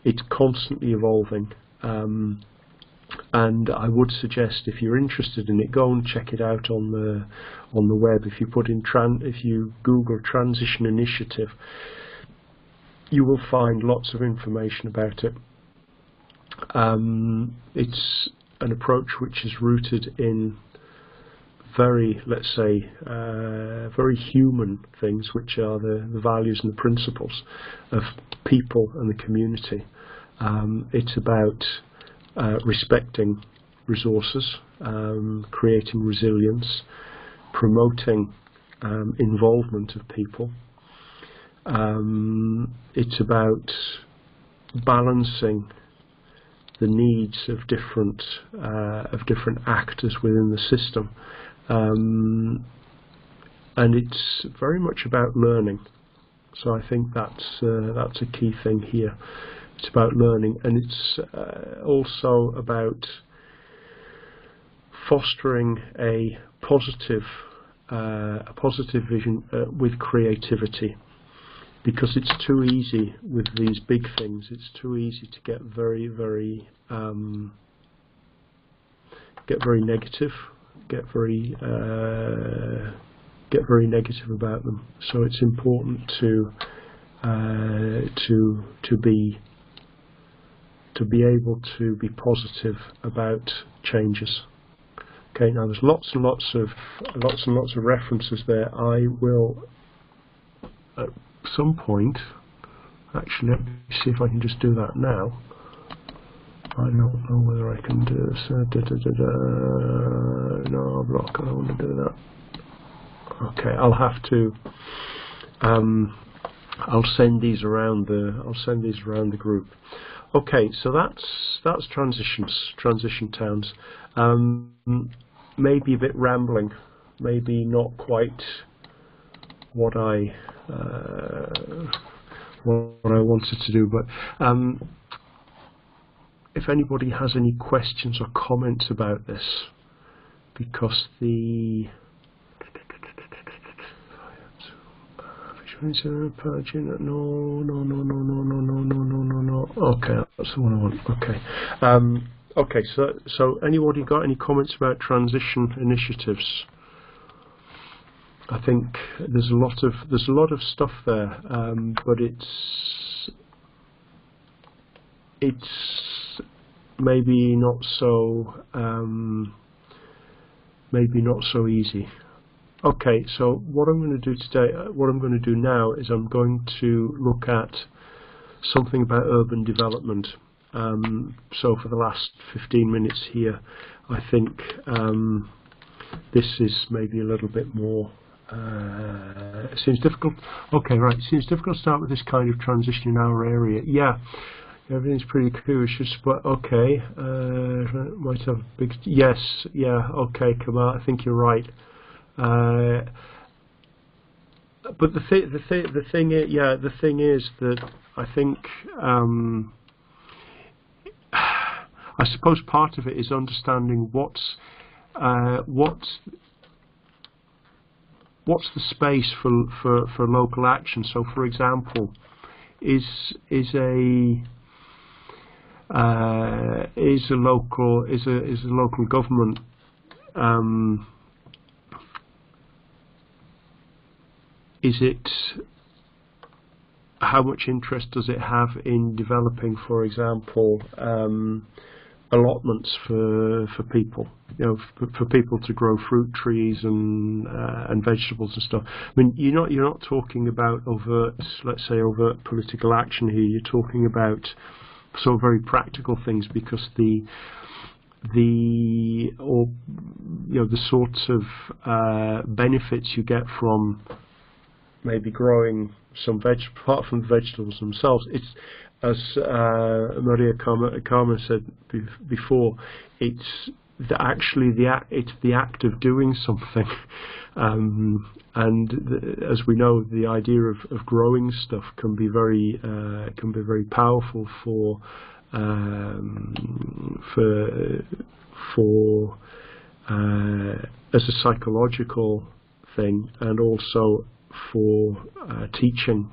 It's constantly evolving. Um, and I would suggest if you're interested in it, go and check it out on the on the web. If you put in tran if you Google transition initiative, you will find lots of information about it. Um, it's an approach which is rooted in very, let's say, uh, very human things, which are the, the, values and the principles of people and the community. Um, it's about uh, respecting resources, um, creating resilience, promoting um, involvement of people. Um, it's about balancing the needs of different uh, of different actors within the system, um, and it's very much about learning. So I think that's uh, that's a key thing here. It's about learning, and it's uh, also about fostering a positive uh, a positive vision uh, with creativity because it's too easy with these big things. It's too easy to get very, very um, get very negative, get very uh, get very negative about them. So it's important to uh, to to be to be able to be positive about changes. Okay, now there's lots and lots of lots and lots of references there. I will at some point actually let me see if I can just do that now. I don't know whether I can do this. Uh, da, da, da, no, block. I don't want to do that. Okay, I'll have to. Um, I'll send these around the. I'll send these around the group. Okay, so that's that's transitions, transition towns. Um, maybe a bit rambling, maybe not quite what I uh, what I wanted to do, but um, if anybody has any questions or comments about this, because the No, no, no, no, no, no, no, no, no, no, no. Okay, that's the one I want. Okay. Um, okay, so so anybody got any comments about transition initiatives? I think there's a lot of there's a lot of stuff there, um, but it's it's maybe not so um, maybe not so easy. Okay, so what I'm going to do today, uh, what I'm going to do now is I'm going to look at something about urban development. Um, so for the last 15 minutes here, I think um, this is maybe a little bit more. Uh, it seems difficult. Okay, right. Seems difficult to start with this kind of transition in our area. Yeah, everything's pretty cautious, but okay. Uh, might have big. Yes, yeah. Okay, Kamal. I think you're right. Uh, but the thing, the thing, the thing, is, yeah, the thing is that I think, um, I suppose part of it is understanding what's, uh, what's, what's the space for for for local action. So, for example, is is a uh, is a local is a is a local government um, is it how much interest does it have in developing, for example, um, allotments for for people, you know, for, for, people to grow fruit trees and uh, and vegetables and stuff. I mean, you're not you're not talking about overt, let's say, overt political action here. You're talking about of very practical things because the the or you know the sorts of uh, benefits you get from maybe growing some veg apart from the vegetables themselves. It's as uh, Maria Carmen said before, it's the, actually the act, it's the act of doing something, um, and the, as we know, the idea of, of growing stuff can be very uh, can be very powerful for um, for for uh, as a psychological thing, and also for uh, teaching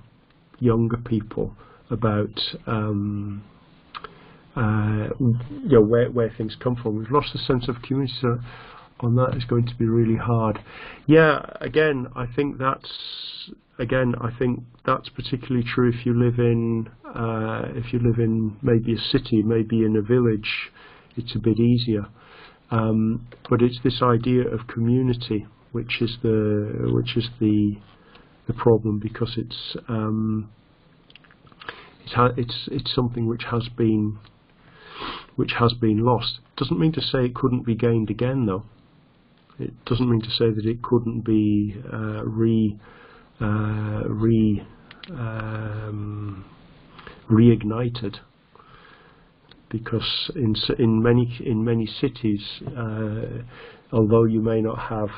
younger people about um, uh, you know where where things come from. We've lost the sense of community. So on that is going to be really hard. Yeah, again, I think that's again, I think that's particularly true if you live in uh, if you live in maybe a city, maybe in a village, it's a bit easier. Um, but it's this idea of community, which is the which is the the problem because it's um, it's, it's it's something which has been which has been lost. Doesn't mean to say it couldn't be gained again, though. It doesn't mean to say that it couldn't be uh, re uh, re um, reignited because in in many in many cities, uh, although you may not have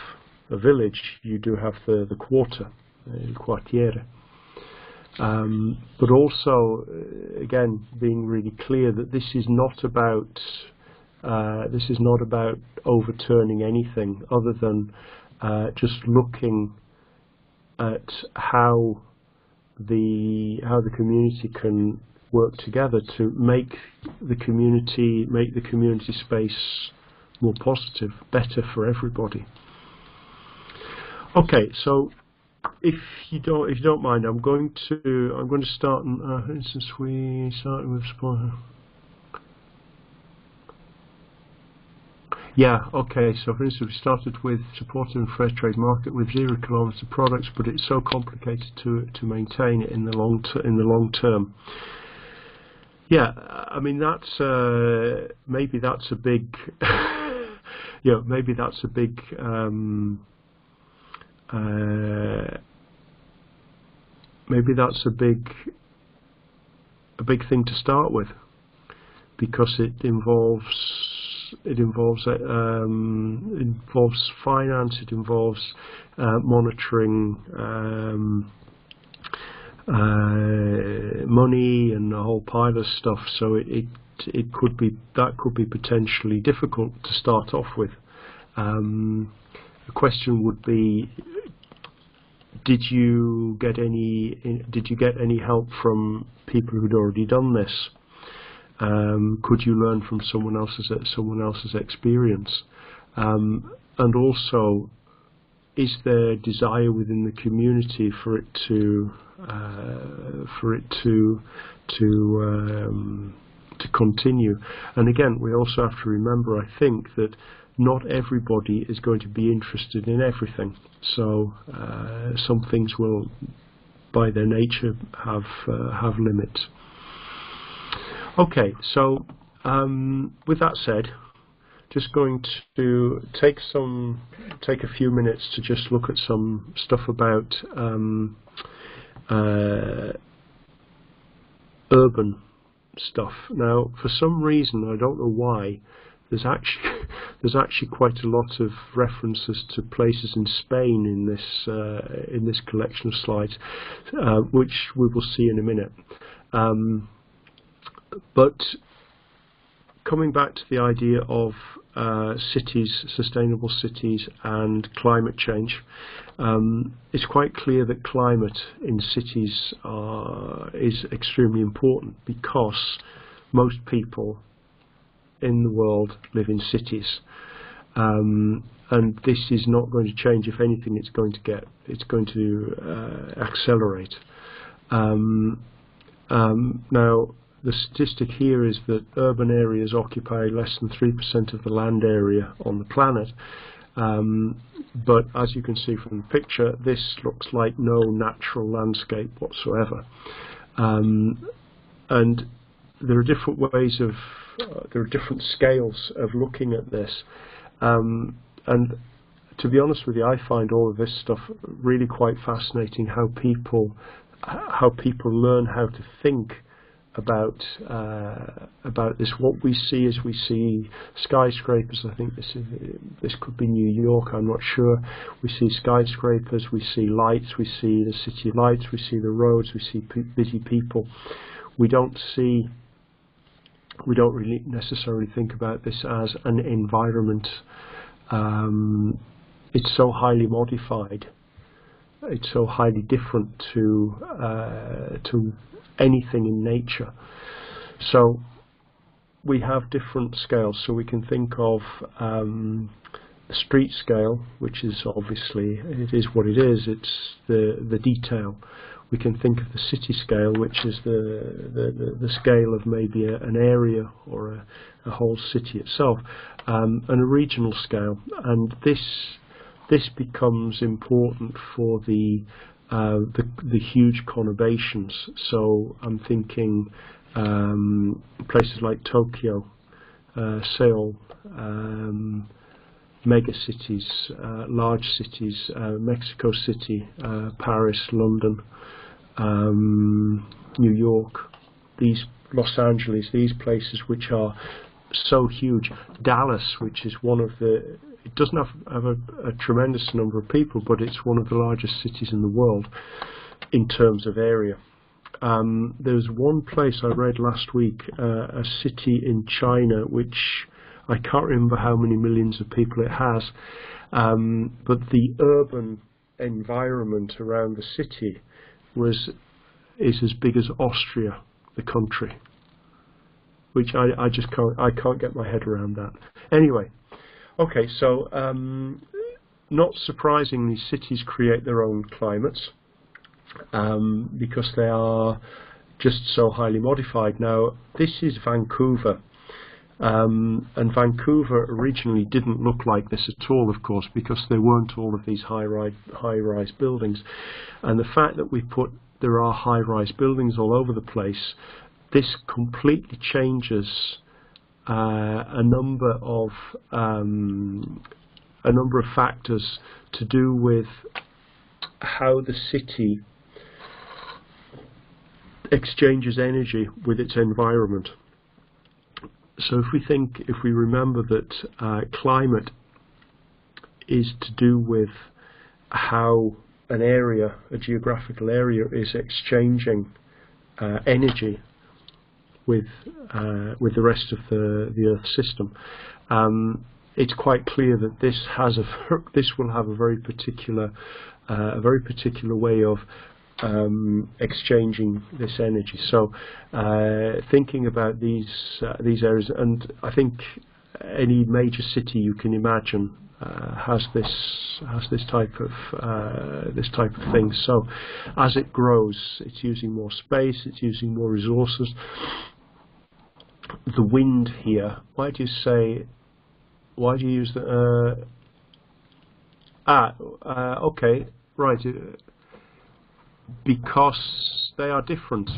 a village, you do have the the quarter, il quartiere. Um, but also, uh, again, being really clear that this is not about uh, this is not about overturning anything other than uh, just looking at how the how the community can work together to make the community make the community space more positive, better for everybody. Okay, so if you don't, if you don't mind, I'm going to, I'm going to start. Uh, for instance, we started with support. Yeah, okay. So for instance, we started with supporting a fair trade market with zero kilometre products, but it's so complicated to to maintain it in the long in the long term. Yeah, I mean that's uh, maybe that's a big, know, maybe that's a big. Um, uh, maybe that's a big a big thing to start with because it involves it involves um, involves finance, it involves uh, monitoring um, uh, money and a whole pile of stuff. So it, it it could be that could be potentially difficult to start off with. Um, the question would be did you get any did you get any help from people who'd already done this? Um, could you learn from someone else's someone else's experience? Um, and also is there desire within the community for it to uh, for it to to um, to continue? And again we also have to remember I think that not everybody is going to be interested in everything. So uh, some things will, by their nature, have uh, have limits. Okay, so um, with that said, just going to take some take a few minutes to just look at some stuff about um, uh, urban stuff. Now, for some reason, I don't know why, there's actually there's actually quite a lot of references to places in Spain in this uh, in this collection of slides, uh, which we will see in a minute. Um, but coming back to the idea of uh, cities, sustainable cities, and climate change, um, it's quite clear that climate in cities are, is extremely important because most people in the world live in cities. Um, and this is not going to change. If anything, it's going to get, it's going to uh, accelerate. Um, um, now, the statistic here is that urban areas occupy less than 3% of the land area on the planet. Um, but as you can see from the picture, this looks like no natural landscape whatsoever. Um, and there are different ways of uh, there are different scales of looking at this. Um, and to be honest with you, I find all of this stuff really quite fascinating. How people how people learn how to think about uh, about this. What we see is we see skyscrapers. I think this is this could be New York. I'm not sure. We see skyscrapers. We see lights. We see the city lights. We see the roads. We see busy people. We don't see we don't really necessarily think about this as an environment. Um, it's so highly modified. It's so highly different to uh, to anything in nature. So we have different scales. So we can think of um, street scale, which is obviously it is what it is. It's the the detail we can think of the city scale, which is the, the, the, scale of maybe a, an area or a, a whole city itself, um, and a regional scale. And this this becomes important for the uh, the, the huge conurbations. So I'm thinking um, places like Tokyo, uh, Seoul, um, mega cities, uh, large cities, uh, Mexico City, uh, Paris, London, um, New York, these Los Angeles, these places which are so huge. Dallas, which is one of the, it doesn't have, have a, a, tremendous number of people, but it's one of the largest cities in the world in terms of area. Um, there's one place I read last week, uh, a city in China, which I can't remember how many millions of people it has, um, but the urban environment around the city was is as big as Austria, the country, which I, I just can't I can't get my head around that. Anyway, okay, so um, not surprisingly, cities create their own climates um, because they are just so highly modified. Now, this is Vancouver. Um, and Vancouver originally didn't look like this at all, of course, because there weren't all of these high-rise high-rise buildings. And the fact that we put there are high-rise buildings all over the place, this completely changes uh, a number of um, a number of factors to do with how the city exchanges energy with its environment. So if we think, if we remember that uh, climate is to do with how an area, a geographical area, is exchanging uh, energy with uh, with the rest of the the Earth system, um, it's quite clear that this has a this will have a very particular uh, a very particular way of um, exchanging this energy. So uh, thinking about these uh, these areas, and I think any major city you can imagine uh, has this has this type of uh, this type of thing. So as it grows, it's using more space, it's using more resources. The wind here. Why do you say? Why do you use the? Uh, ah, uh, okay, right because they are different.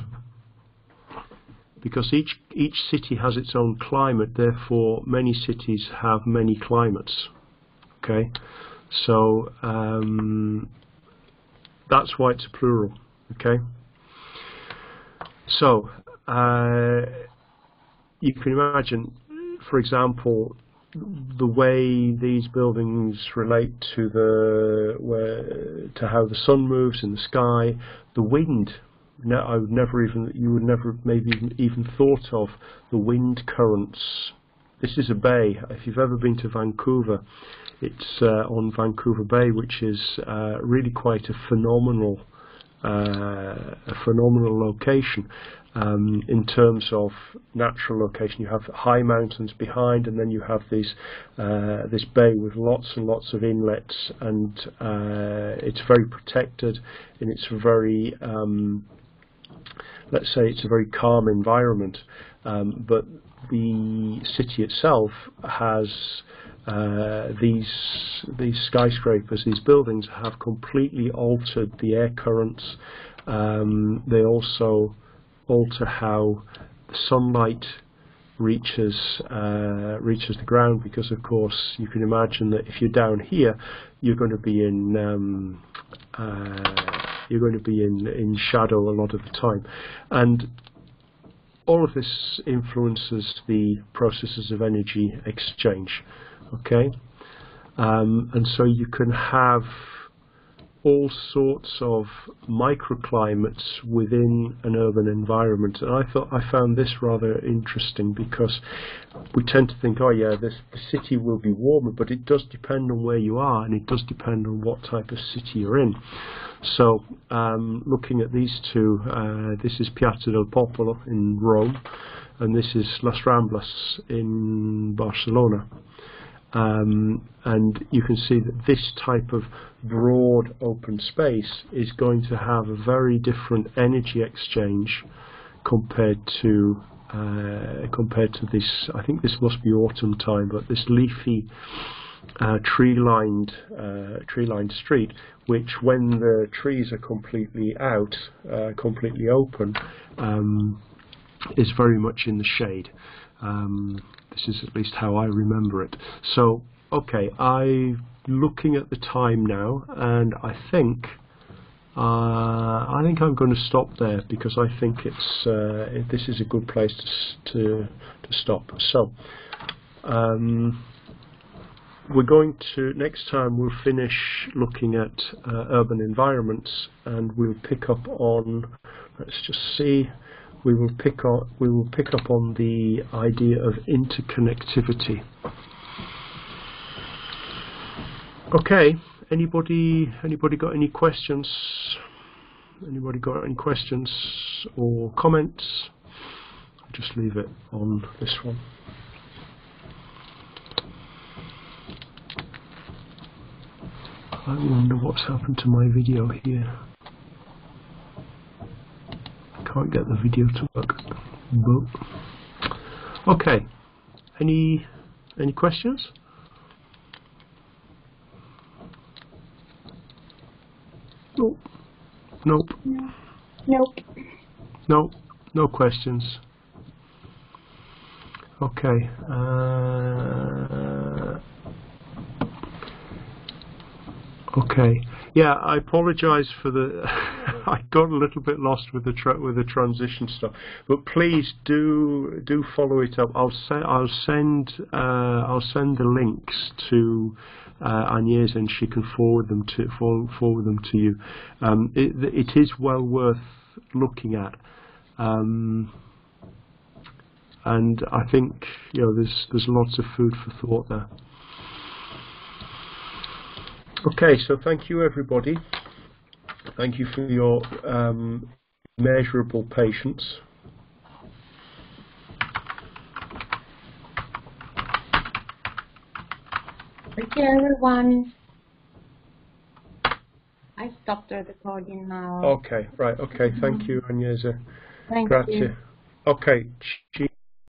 Because each each city has its own climate, therefore many cities have many climates. Okay, so um, that's why it's a plural. Okay, so uh, you can imagine, for example, the way these buildings relate to the where, to how the sun moves in the sky, the wind. No, I would never even you would never maybe even, even thought of the wind currents. This is a bay. If you've ever been to Vancouver, it's uh, on Vancouver Bay, which is uh, really quite a phenomenal uh, a phenomenal location um, in terms of natural location. You have high mountains behind, and then you have these uh, this bay with lots and lots of inlets, and uh, it's very protected, and it's very um, let's say it's a very calm environment. Um, but the city itself has uh, these these skyscrapers, these buildings have completely altered the air currents. Um, they also alter how the sunlight reaches uh, reaches the ground because of course you can imagine that if you're down here you're going to be in um, uh, you're going to be in in shadow a lot of the time. And all of this influences the processes of energy exchange okay? Um, and so you can have all sorts of microclimates within an urban environment. And I thought I found this rather interesting because we tend to think, oh yeah, this, the city will be warmer, but it does depend on where you are, and it does depend on what type of city you're in. So, um, looking at these two, uh, this is Piazza del Popolo in Rome, and this is Las Ramblas in Barcelona. Um, and you can see that this type of broad open space is going to have a very different energy exchange compared to uh, compared to this. I think this must be autumn time, but this leafy uh, tree-lined uh, tree-lined street, which when the trees are completely out, uh, completely open, um, is very much in the shade. Um, this is at least how I remember it. So, okay, I'm looking at the time now, and I think uh, I think I'm going to stop there because I think it's uh, this is a good place to to, to stop. So. Um, we're going to next time we'll finish looking at uh, urban environments and we'll pick up on let's just see we will pick up we will pick up on the idea of interconnectivity. Okay, anybody anybody got any questions? Anybody got any questions or comments? I'll just leave it on this one. I wonder what's happened to my video here can't get the video to work. But okay, any any questions? Nope. Nope. Nope. No, no questions. Okay. Uh, okay. Yeah, I apologise for the. I got a little bit lost with the tra- with the transition stuff, but please do do follow it up. I'll send I'll send uh, I'll send the links to uh, Agnes and she can forward them to forward, forward them to you. Um, it, it is well worth looking at. Um, and I think you know there's there's lots of food for thought there. Okay, so thank you everybody. Thank you for your um, measurable patience. Thank you, everyone. I stopped the recording now. Okay, right. Okay, thank you, Agnese. Thank Grazie. you. Ok, ci